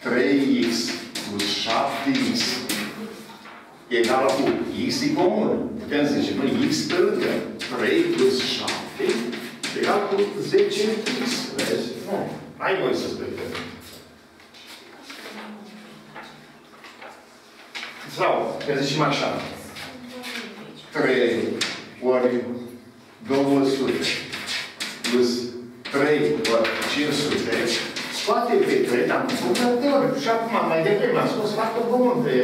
3x plus 7x egal cu x e comun. Putem zice, nu, x pe lângă. 3 plus 7 egal cu 10x. Vezi? Nu. Ai voi să spui că. Sau, că zicem așa, 3 ori 200 plus 3 ori 500, scoate pe 3, am făcut teoric. Și acum, mai devreme, am scos factor comun pe,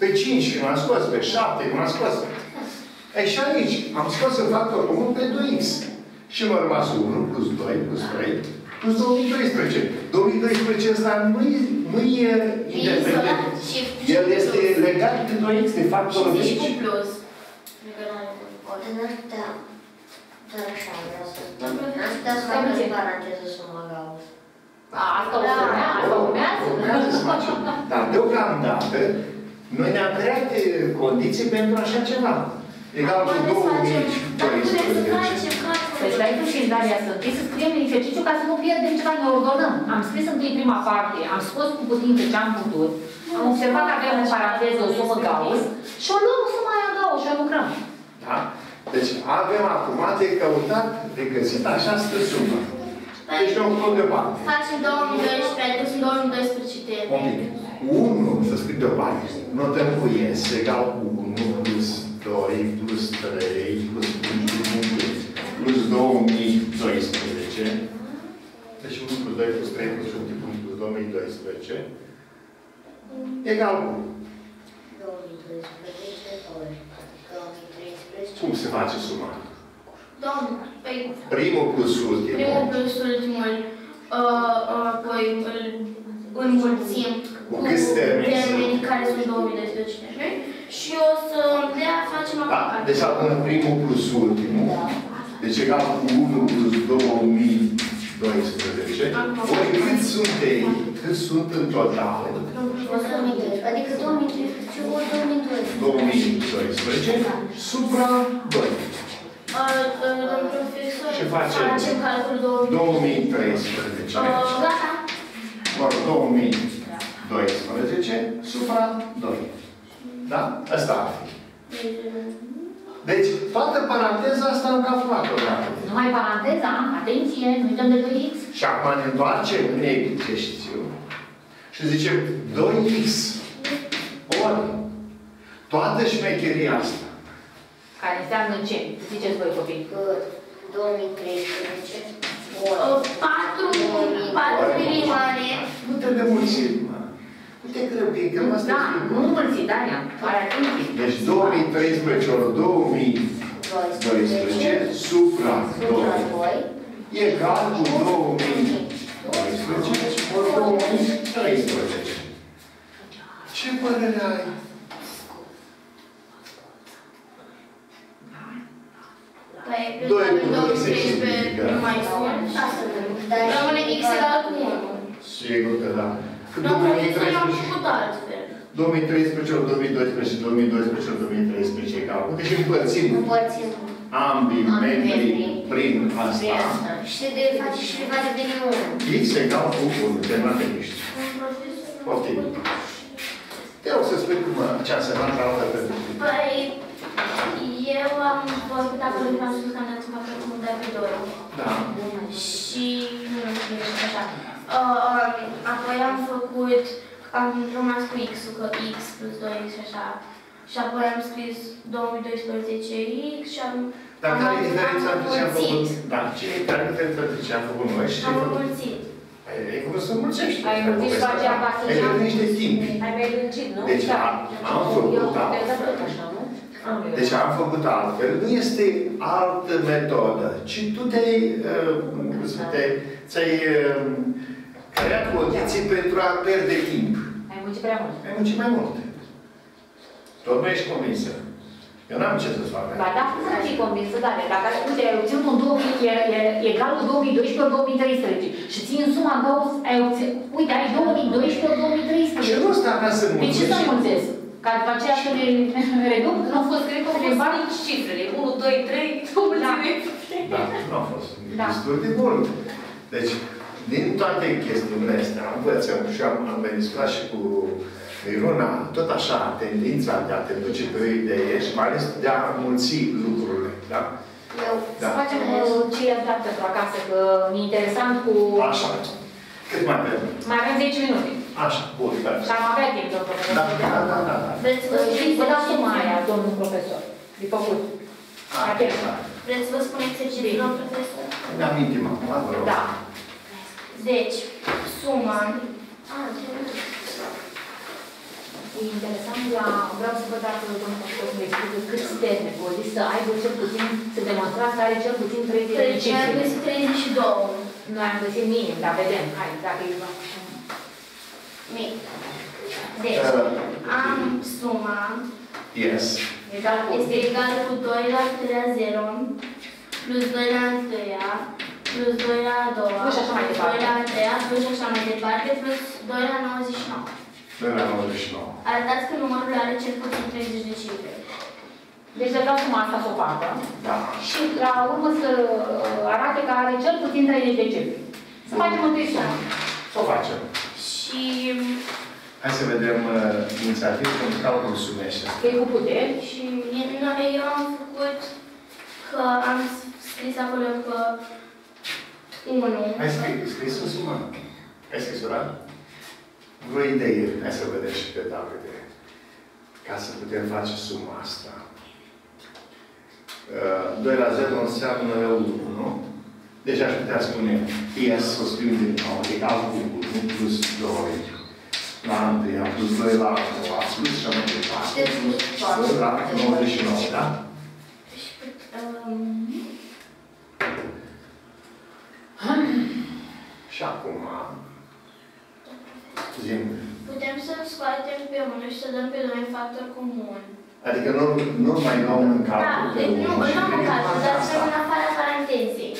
pe 5, când am scos, pe 7, când am scos. E și aici, am scos în factor comun pe 2x. Și mă rămas 1 plus 2 plus 3 plus 2012. 2012 ăsta nu e, nu e independent. El este legat de 2x, de factorul Și 5. cu plus. În astea, doar așa, vreau să spun. În astea să fac în paranteză să mă gauss. Asta urmează, asta urmează. Urmează să facem. Dar deocamdată, noi ne-am creat eh, condiții pentru așa ceva. Egal cu 2012. Deci la tu și în Daria să întâi să scriem exercițiu ca să nu pierdem ceva, ne ordonăm. Am scris întâi prima parte, am scos cu putință ce am putut, am observat că avem în paranteză o sumă Gauss și o luăm suma aia Gauss și o lucrăm. Da? Deci avem acum de căutat, de găsit această sumă. Deci ne ocupăm de bani. Facem 2012, ai pus în 2012 Un pic. 1, să scrie deoparte. Notăm cu S egal cu 1 plus 2 plus 3 plus 1 plus 2012. Deci 1 plus 2 plus 3 plus 1 plus 2012. Egal cu 2012 ori 2013. Cum se face suma? Domnul, păi Primul plus ultimul. primul plus ultimul, uh, uh, apoi îl înmulțim Cu câți termeni termenii care sunt 2012 și o să le facem Da? acum. Deci acum primul plus ultimul. Deci egal cu 1 plus 2012. Ori cât sunt ei? Cât sunt în total? 2012, adică 2013 ori 2012. 2012 supra 2. Uh, uh, Domnul profesor, Ce facem? facem calculul 2012. 2013. Uh, Gata. Ori 2012 supra 2. Da? Asta ar fi. Deci, toată paranteza asta am calculat odată. Numai paranteza, atenție, nu uităm de 2x. Și acum ne întoarcem în exercițiu și zicem 2x ori toată șmecheria asta. Care înseamnă ce? Ziceți voi copii. Că 2013 Uh, ori Patru, patru milioane. Nu trebuie mulțit, mă. Nu te grăbi, că mă Da, nu mulți, Daria. Are atenție. Deci 2013 ori 2012 supra supra 2 2 egal cu 2012 ori 2013. Ce părere ai? Păi, Doi în cu doi se 2013 simplifică. nu mai sunt. Dar Rămâne x egal cu 1. Sigur că da. Că Domnul profesor, eu am 2013 făcut altfel. 2013 ori 2012 2012 ori 2013 egal. Uite și împărțim împărțim ambii Ambii membri membri prin prin asta. asta. Și de face și va deveni 1. X egal cu 1. Terminat de niște. Domnul profesor, eu am Poftim. făcut Te rog să spui cum ce a însemnat altă pentru tine. Păi, eu am făcut acolo când am spus că am dat ceva pe cum de pe doi. Da. Și, nu știu, și așa. Uh, apoi am făcut, am rămas cu x-ul, că x plus 2x și așa. Și apoi am scris 2012x și am... Dar am care e diferența între ce am făcut? înmulțit. Da, ce e care e diferența între ce am făcut noi și ce Am am făcut? înmulțit. Păi, E cum să mulțești. Ai mulțit și faci acasă Ai ce am- dat niște timp. Ai mai lungit, nu? Deci Da. am- am făcut Eu altfel. te-am dat tot așa, nu? Am eu. Deci am făcut altfel. Nu este altă metodă, ci tu te-ai, uh, cum creat condiții pentru a pierde timp. Ai muncit prea mult. Ai muncit mai mult. Tot nu ești convinsă. Eu n-am ce să-ți fac. Ba da, cum să fii convinsă, Daria? Dacă uite, ai obținut un 2000, e, e, egal cu 2012 ori 2013 și ții în suma Gauss, ai obținut, uite, ai 2012 ori 2013. Și nu sta ca să De ce să mulțești. mulțesc? Ca după aceea să le reduc? Nu au fost, cred că au Trebuie fost bani cifrele. 1, 2, 3, tu mulțumim. Da, nu a fost. Da. Destul de mult. Deci, din toate chestiunile astea, învățăm și am, am mai discutat și cu Iruna, tot așa, tendința de a te duce pe o idee și mai ales de a mulți lucrurile, da? Eu Da. Să facem uh, ce i-am dat pentru acasă, că mi-e interesant cu... Așa. Cât mai avem? Mai avem 10 minute. Așa, bun, Și perfect. am avea timp, domnul profesor. Da, da, da, da. da. Vreți să vă Și știți vă dați suma aia, domnul profesor. De făcut. Raquel. Vreți să vă spun exercițiul, Bine. domnul profesor? Ne amintim acum, vă rog. Da. Deci, suma... E interesant la... Vreau să văd dacă domnul profesor îmi explică câți termeni vor zis să aibă cel puțin, să demonstrați că are cel puțin 30 de Trece, am cifre. găsit 32. Noi am găsit minim, dar vedem. Hai, dacă e... Mic. Deci, Uh, am suma, Yes. Egal cu... este egal cu 2 la 3 la 0, plus 2 la 1, plus 2 la 2, Plus și așa mai plus departe. 2 la 3, plus și așa mai departe, plus 2 la 99. 2 la 99. Arătați că numărul are cel puțin 30 de cifre. Deci de vreau suma asta să o facă. Da. Și la urmă să uh, arate că are cel puțin 30 de cifre. Să facem întâi suma. Să o facem. Și Hai să vedem uh, inițiativă pentru calculul sumei astea. Că e cu puteri și... noi- eu am făcut că am scris acolo că 1. Hai scris, scris o sumă. Ai scris ora? Vreo idee. Hai să vedem și pe tablete. Ca să putem face suma asta. Uh, 2 la 0 înseamnă 1, nu? Deci aș putea spune S, o scriu din nou, egal cu 1 plus 2 la 1, plus 2 la 2, plus și așa mai departe. Plus la 99, da? Um, Și acum, zim, putem să scoatem pe 1 și să dăm pe 2 factor comun. adică nu, nu mai luăm în Da, calcul pe deci nu, unul nu am primim calcul, dar să în afara parantezei.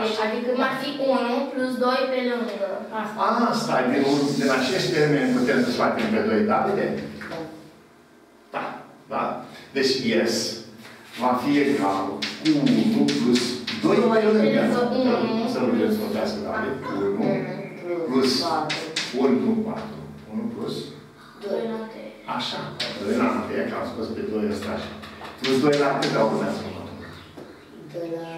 Deci, adică cum ar fi 1 plus 2 pe lângă. Asta. Asta, din, din acești termeni putem să facem pe 2, da? Vede? Da. Da? Deci, yes, va fi egal cu 1 plus 2 mai lângă. Unu. Să nu vedeți vorbească, da? Deci 1 plus 1 nu 4. 1 plus 2 la 3. Așa, 2 la 1, că am spus pe 2 ăsta așa. Plus 2 la cât au urmează următorul? De la...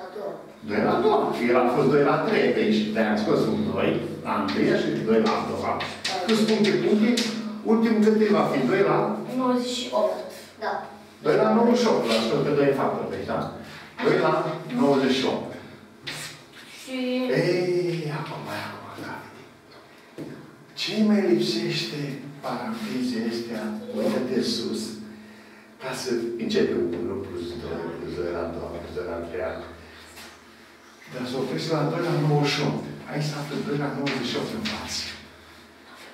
A doua. 2 la 2. El a fost 2 la 3 deci de-aia am scos un 2 la 1 și 2 la 2. Plus puncte, puncte, ultimul cât e va fi 2 la 98. Da. 2 la 98, l-am scos pe 2 în factor, deci da? 2 la 98. Și Ei, acum, acum, da. Ce mai lipsește paranteze astea, uite-te sus, ca să începe 1 plus 2, plus 2 la 2, plus 2 la 3 ani. Dar să oprești la 2 la 98. Aici se află 2 la 98 în față.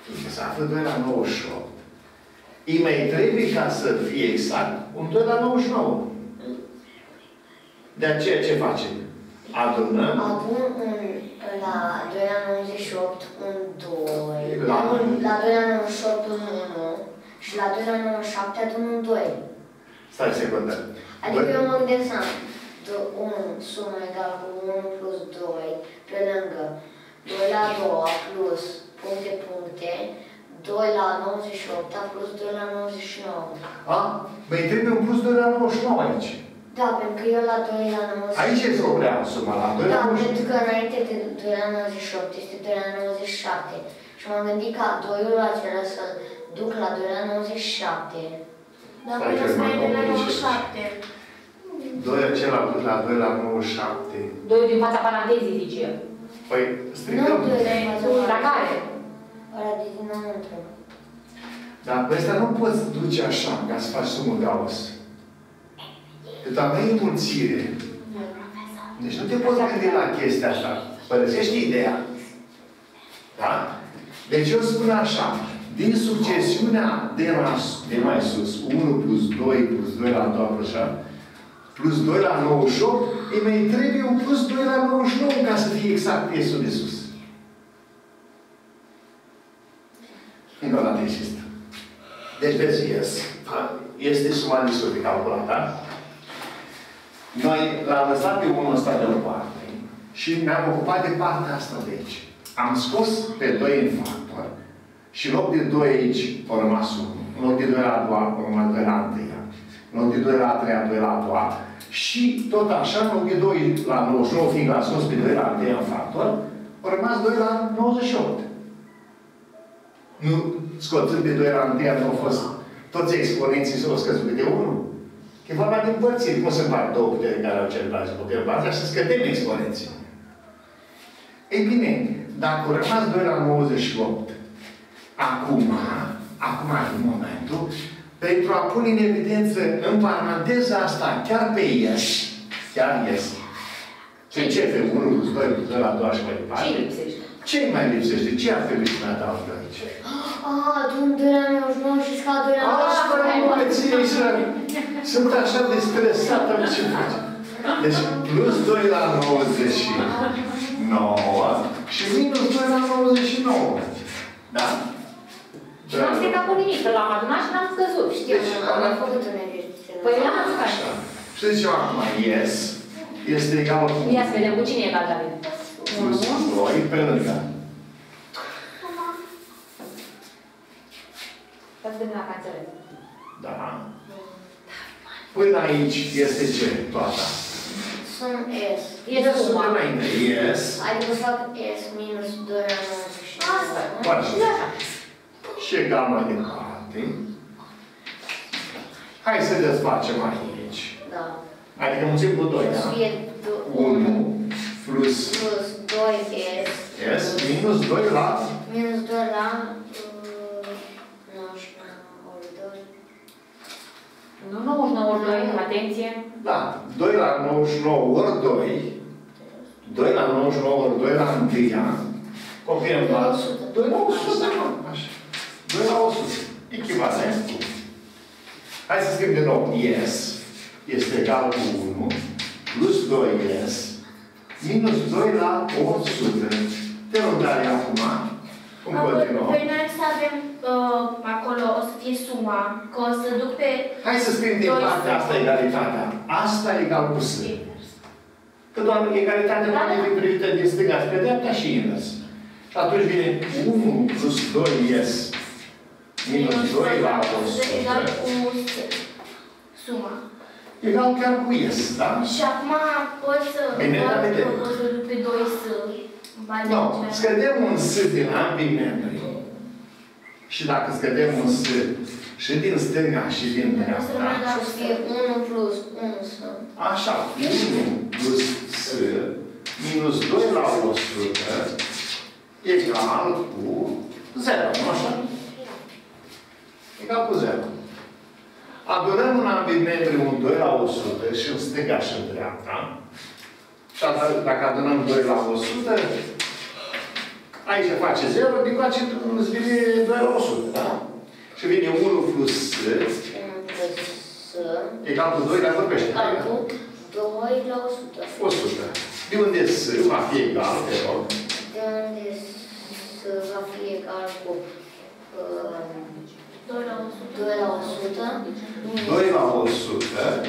Fiindcă se află 2 la 98. Îi mai trebuie ca să fie exact un 2 la 99. De aceea ce facem? Adunăm Acum un, la 2 la 98 un 2. La- La, la 2 la 98 un 1. Și la 2 la 97 adun un 2. Stai o secundă. Adică eu mă gândesc să am 1 sumă egal cu 1 plus 2 pe lângă 2 la 2 plus puncte puncte 2 la 98 plus 2 la 99. A? Băi, trebuie un plus 2 la 99 aici. Da, pentru că eu la 2 la 98. Aici se oprea suma la 2 Da, la 99. pentru că înainte de 2 la 98 este 2 la 97. Și m-am gândit ca 2-ul acela să-l duc la 2 la 97. Dar Stai până că să mai mai de la complice. 97. 2 acela plus la 2 la 97. Doi din fața parantezii, zice el. Păi, Nu stricăm. 2 la La care? Ăla de dinăuntru. Dar pe ăsta nu poți duce așa, ca să faci sumă Gauss. Cât aveai înmulțire, deci nu te poți gândi la chestia asta. Părăsești ideea. Da? Deci eu spun așa, din succesiunea de, la, de mai sus, 1 plus 2 plus 2 la 2 plus 7, plus 2 la 98, îi mai trebuie un plus 2 la 99 ca să fie exact iesul de sus. Încă o dată există. Deci vezi, yes. este suma de de calculat, da? Noi l-am lăsat pe unul ăsta deoparte și ne-am ocupat de partea asta de aici. Am scos pe 2 în factor și în loc de 2 aici a rămas 1. În loc de 2 la a doua, a rămas 2 la a întâia. În loc de 2 la a treia, 2 la a doua. Și tot așa, în loc de 2 la 99, fiindcă am scos pe 2 la a întâia în factor, a rămas 2 la 98. Nu, scoțând pe 2 la întâia, nu au fost toți exponenții s-au scăzut de 1. E vorba de împărțiri. Cum se împart două putere care au celelalte putere baza și scădem exponenții. Ei bine, dacă au rămas 2 la 98, acum, acum e momentul, pentru a pune în evidență în paranteza asta, chiar pe yes, chiar yes, ce ce fe 1 plus 2 plus 2 la 2 și mai Ce departe, lipsește? Ce mai lipsește? Ce ar trebui să ne adaugă aici? Ah, tu în 2 la 99 și scad 2 la Asta nu mă ție să... Sunt așa de stresată, mă, ce faci? Deci plus 2 la 99 și minus 2 la 99. Da? Și n-am stricat cu nimic, că l-am adunat și n-am scăzut. Știu, am mai făcut un exercițiu. Păi eu n-am scăzut. Așa. Și zicem acum, yes este egal cu Ia să vedem cu cine e egal, David. Plus 2 pe lângă. Să vedem dacă înțeleg. Da? Până aici este ce? Toată. Sunt S. E Yes-ul suma. înainte. Yes. Adică fac S minus 2 la 99. Asta. Foarte. Și așa. Și egal mai departe. Hai să desfacem aici. Da. Adică mulțim cu 2, da? Să fie 1 plus plus 2 S. S minus 2 la Minus 2 la uh, 99 ori 2. Nu 99 ori 2, atenție. Da, 2 la 99 ori 2, 2 la 99 ori 2 la 1, combinăm la 2 la 100, mă, așa. 2 la 100, echivalent cu. Hai să scriem din nou, yes este egal cu 1 plus 2s minus 2 la 100. Te rog, Daria, acum, cum continuăm? Păi noi să avem uh, acolo, o să fie suma, că o să duc pe... Hai să scriem din Doi partea s. asta egalitatea. Asta egal cu s. Că doar egalitatea Da, nu da. e privită din stânga spre dreapta și invers. Și atunci vine 1 plus 2s minus 2 la Egal 100 cu S. Suma. Egal chiar cu s, da? Și acum pot să... Bine, doar dar vedem. O să duc pe 2 S. Bani Nu, de scădem un s din ambii membri. Și dacă scădem un s și din stânga și din dreapta, Să fie 1 plus 1 să... Așa, 1 plus S minus 2 la 100 egal cu 0, nu așa? Egal cu 0. Adunăm în ambii membri un 2 la 100 și în stânga și în dreapta. Și atât, dacă adunăm 2 la 100, aici face 0, din coace îți vine 2 la 100, da? Și vine 1 plus S 1 plus S egal cu 2, dar vorbește. egal cu 2 la 100. 100. De unde S va fi egal, te rog? De unde S va fi egal cu uh, 2 la 100. 2 la 100 2 la 100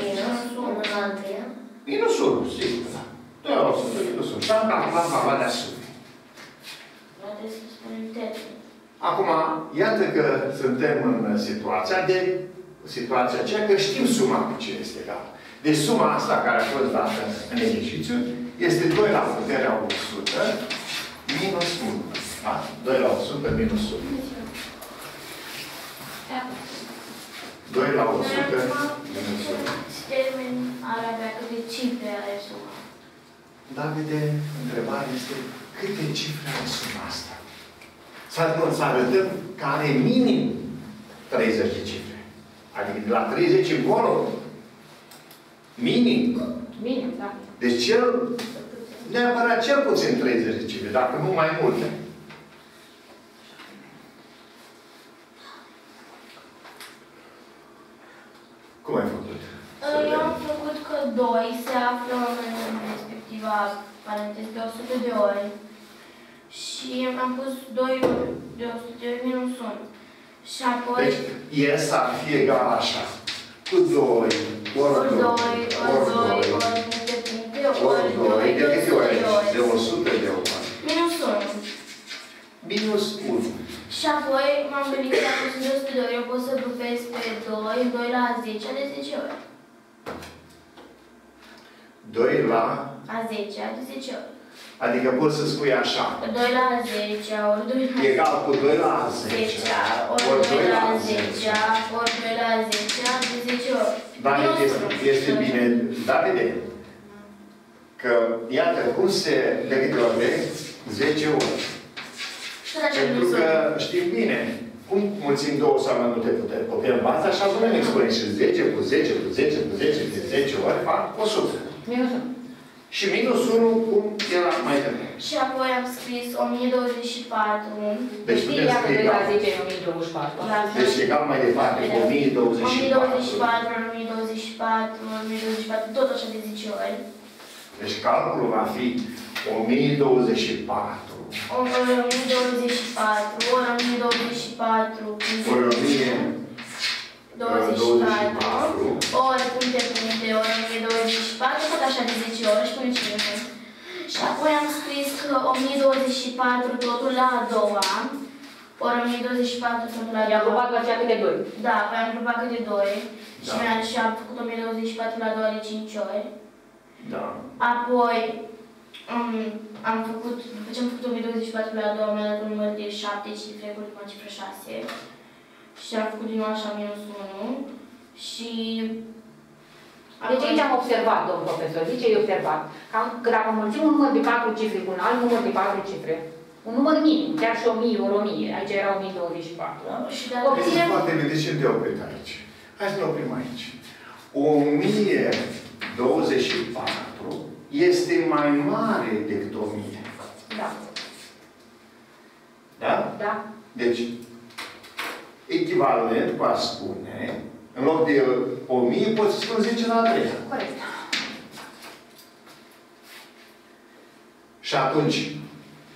minus 1 la 1. minus 1, sigur. da. 2 la 100 minus 1. Și am calculat valoarea sumei. Dar trebuie să spunem termen. Acum, iată că suntem în situația de situația aceea că știm suma cu ce este egal. Deci suma asta care a fost dată în exercițiu este 2 la puterea 100 minus 1. Da? 2 la 100 minus 1. 2 la 100 minus 1. Termen ar avea câte cifre are suma. Davide, întrebarea este câte cifre are suma asta? Să, nu, să arătăm că are minim 30 de cifre. Adică de la 30 încolo, minim. Bine, da. Deci cel, neapărat cel puțin 30 de cifre, dacă nu mai multe. Cum ai făcut? Eu am făcut că 2 se află în respectiva paranteză de 100 de ori și am pus 2 de 100 de ori minus 1. Și apoi Deci, yes ar fi egal așa. Cu 2, ori 2, ori 2, ori 2, ori 2, ori multe puncte, ori ori 2, 2 de de câte 100 ori? de ori. De 100 de ori. Minus 1. Minus 1. Și apoi m-am gândit că dacă sunt 100 de ori, eu pot să grupez pe 2, 2 la 10 de 10 ori. 2 la A 10 de 10 ori. Adică poți să spui așa. 2 la 10 ori 2 la Egal cu 2 la 10 10. ori 2 la 10 ori 2 la 10 de 10 ori. Dar Minus este, unu. este bine, Davide, că iată cum se de câte ori de 10 ori. Și tot așa Pentru minus că unu. știm bine, cum mulțim două sau mai multe puteri? Putem învața și avem exponent și 10 cu 10 cu 10 cu 10 de 10 ori fac 100. Minus 1. Și minus 1 cum era mai devreme. Și apoi am scris 1024 Deci Știi, putem ia că scrie 2 la egal. 10 e 1024. la Deci egal mai departe cu 1024. 1024 ori 1024 ori 1024, tot așa de 10 ori. Deci calculul va fi 1024 Ori 1024 ori 1024 ori 1000 24 ori puncte puncte ori 1024, tot așa de 10 ori și până cine sunt. Și apoi am scris că 1024 totul la a doua, ori 1024 totul la a I-am doua. grupat la aceea câte 2. Da, apoi am grupat câte 2 și, Da. mi-am, și am făcut 1024 la a doua de 5 ori. Da. Apoi um, am făcut, după ce am făcut 1024 la a doua, mi-a dat un număr de 7 cifre cu ultima cifră 6. Și am făcut din nou așa minus 1. Și... Deci aici am observat, domnul profesor, zice, ai observat, că, am- că dacă mulțim un număr de 4 cifre cu un alt număr de 4 cifre, un număr minim, chiar și 1000 ori 1000, aici era 1024, da? Și dacă Este Obținem, foarte bine. De ce te oprit aici? Hai să ne oprim aici. 1024 este mai mare decât 1000. da, Da? da, Deci, echivalent, va spune, în loc de 1000, poți să spun 10 la 3. corect. Și atunci,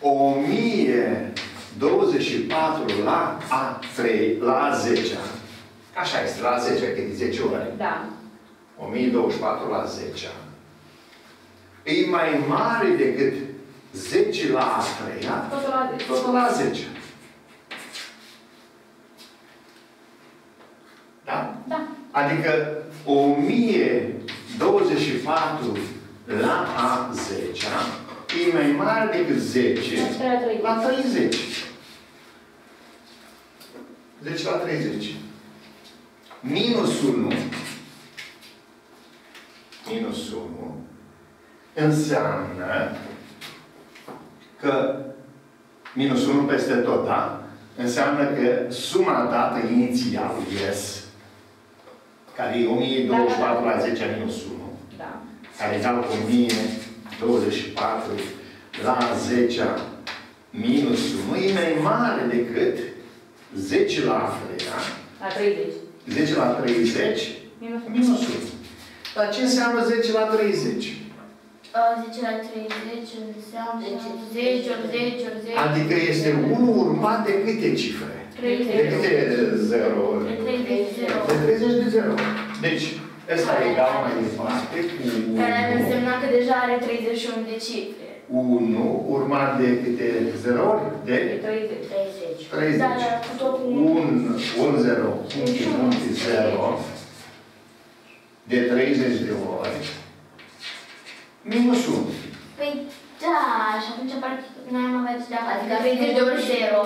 1024 la A3, la a 10 așa este, la a 10 că e de 10 ori. Da, 1024 la 10 e mai mare decât 10 la a 3 totul la 10. totul la 10. Da? Da, Adică 1024 la a 10 e mai mare decât 10 la 3 la 30. 10 la 30. Minus 1 minus 1 înseamnă că minus 1 peste tot, da? Înseamnă că suma dată inițial, yes, care e 1024 la 10 minus 1, da. care egal cu 1024 la 10 minus 1, e mai mare decât 10 la 3, da? La 30. 10 la 30 Minus minus 1. Dar ce înseamnă 10 la 30? Uh, 10 la 30 înseamnă 10 ori 10 ori 10. Adică este 1 urmat de câte cifre? 30. De câte 0 ori? De 30 De 30 de 0. Deci, ăsta e egal mai departe cu Care ar 1. însemna că deja are 31 de cifre. 1 urmat de câte 0 ori? De de 30. 30. 30. Da, dar cu tot cu 1, 1, 0, punct, punct, 0, de 30 de ori, minus 1. Păi da, și atunci parcă noi am avea de Adică adică 30 de ori 0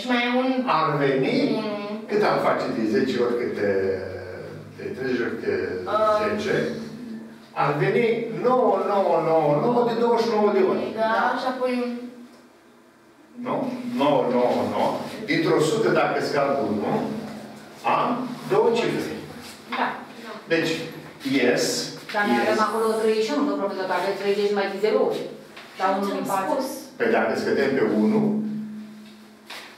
și mai e un Ar veni, 1. cât am face de 10 ori câte, de 30 ori câte Uh. 10, ar veni 9, 9, 9, 9 de 29 de ori. Da, și apoi un Nu? 9, 9, 9. Dintr-o 100, dacă scad 1, am două cifre. Da. Deci, yes, Dar noi avem yes. acolo 31, domnul profesor, că aveți 30 mai de 0 ori. La 1 din Ce-am 4. spus? Pe dacă scădem pe 1,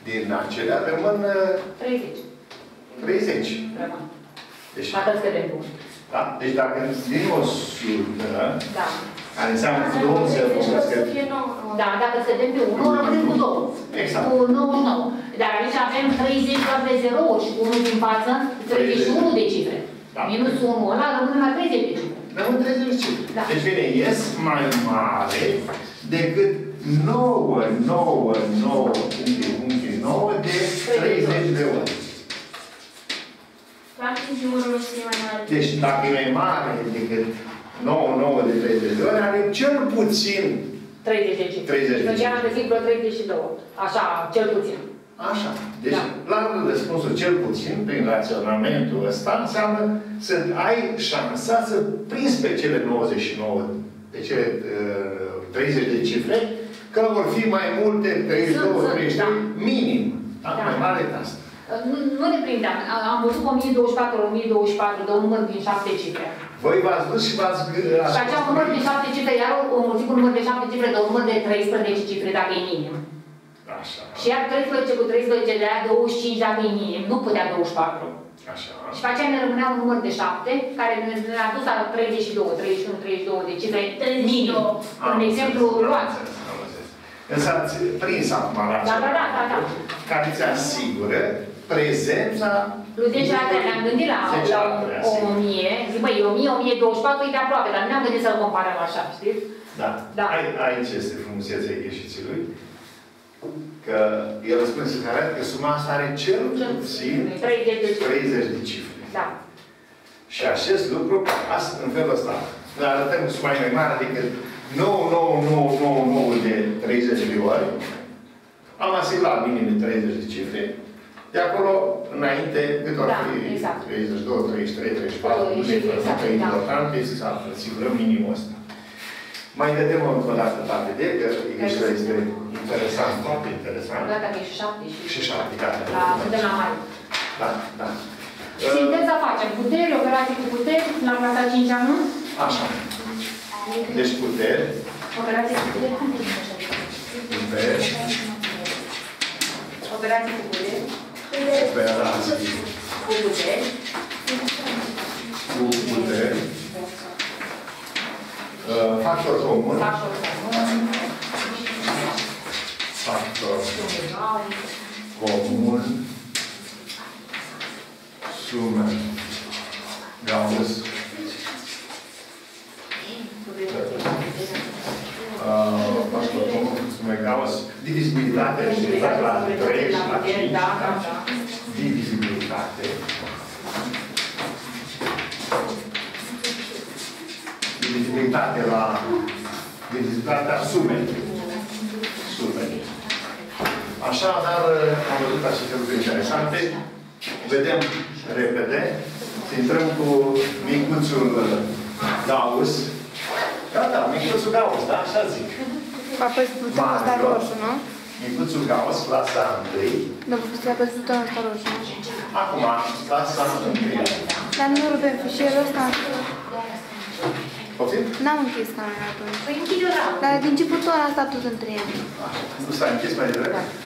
din acelea rămân uh, 30. 30. Rămân. Deci, Dacă scădem cu 1. da? deci dacă din 100, Da. care înseamnă cu 2 0, Deci o să scădem. fie 9. Da, dacă scădem pe 1, rămânem cu 2. Exact. Cu 99. Dar aici avem 30 doar de 0 ori și cu 1 din față, 31 de cifre. Da. Minus 1 ăla rămâne la 30 de cifre. Rămân 30 cifre. Da. Deci vine yes mai mare decât 9, 9, 9, puncte, puncte, 9 de 30 de ori. Practic numărul o să fie mai mare. Deci dacă e mai mare decât 9, 9 de 30 de ori, are cel puțin 30 de cifre. 30 de Deci cifre. am găsit vreo 32. Așa, cel puțin. Așa. Deci, Da. la răspunsul cel puțin, prin raționamentul ăsta, înseamnă să ai șansa să prinzi pe cele 99, pe cele uh, 30 de cifre, că vor fi mai multe, 32, Sunt, sunt, 33, da. minim. Da? Da. Mai mare ca asta. Nu, nu ne prindeam. A- Am văzut 1024 ori 1024 de un număr din 7 cifre. Voi v-ați dus și v-ați... Și acea număr din 7 cifre, iar o mulțim cu număr de 7 cifre de un număr de 13 cifre, dacă e minim. Așa. Și iar 13 cu 13 de aia 25 dacă e minim, nu putea 24. Așa. Și pe aceea ne rămânea un număr de 7, care ne- ne-a dus la 32, 31, 32 de cifre 32. minim. Am Un exemplu înțeles, am luat. înțeles, am înțeles. Însă ați prins acum Da, da, da, da, da. care ți asigură prezența Plus 10 la 3, ne-am gândit la, 10 la la treia, o sigur. 1000, zic, băi, 1000, 1024, e de aproape, dar nu ne-am gândit să-l comparăm așa, știți? Da. Da. Ai- Aici este frumusețea ieșiții Că el spune să arată că suma asta are cel Cel puțin 30 de cifre. 30 de cifre. Da. Și acest lucru, asta, în felul ăsta, ne arătăm că suma e mai mare decât 99999 de 30 de ori. Am asigurat minim de 30 de cifre. De acolo, înainte, cât ori Da, fi exact. 32, 33, 34, nu Exact, e foarte da. important, este să asigurăm minimul ăsta. Mai vedem încă o dată la vedere, că ieșirea este interesant, foarte interesant. Gata, că e și 7 și... Și șapte, gata. La, suntem la mare. Da, da. Sinteza facem puteri, operații cu puteri, la clasa 5 anul. Așa. Deci puteri, Operații cu puteri, cum te așa? puteri, Operații cu puteri, operații cu puteri, cu puteri, uh, factor comun, factor comun, factor sume. Comun, sumă, Gauss, uh, factor comun, sumă Gauss, divizibilitate, și la 3 și la 5, Da, da, da. divizibilitate. Divizibilitate la divizibilitatea sumei. Sumei. Așa, dar am văzut aceste lucruri interesante. Vedem repede. Să intrăm cu micuțul Gauss. Gata, micuțul Gauss, da? Așa zic. Apăs butonul ăsta Mare. roșu, nu? Micuțul Gauss, clasa 1. Nu, să apăs butonul ăsta roșu, nu? Acum, clasa 1. Dar nu rupem fișierul ăsta. Poftim? N-am închis camera atunci. Păi închide-o, da. Dar din ce buton a stat tot între ele? Nu s-a închis mai devreme?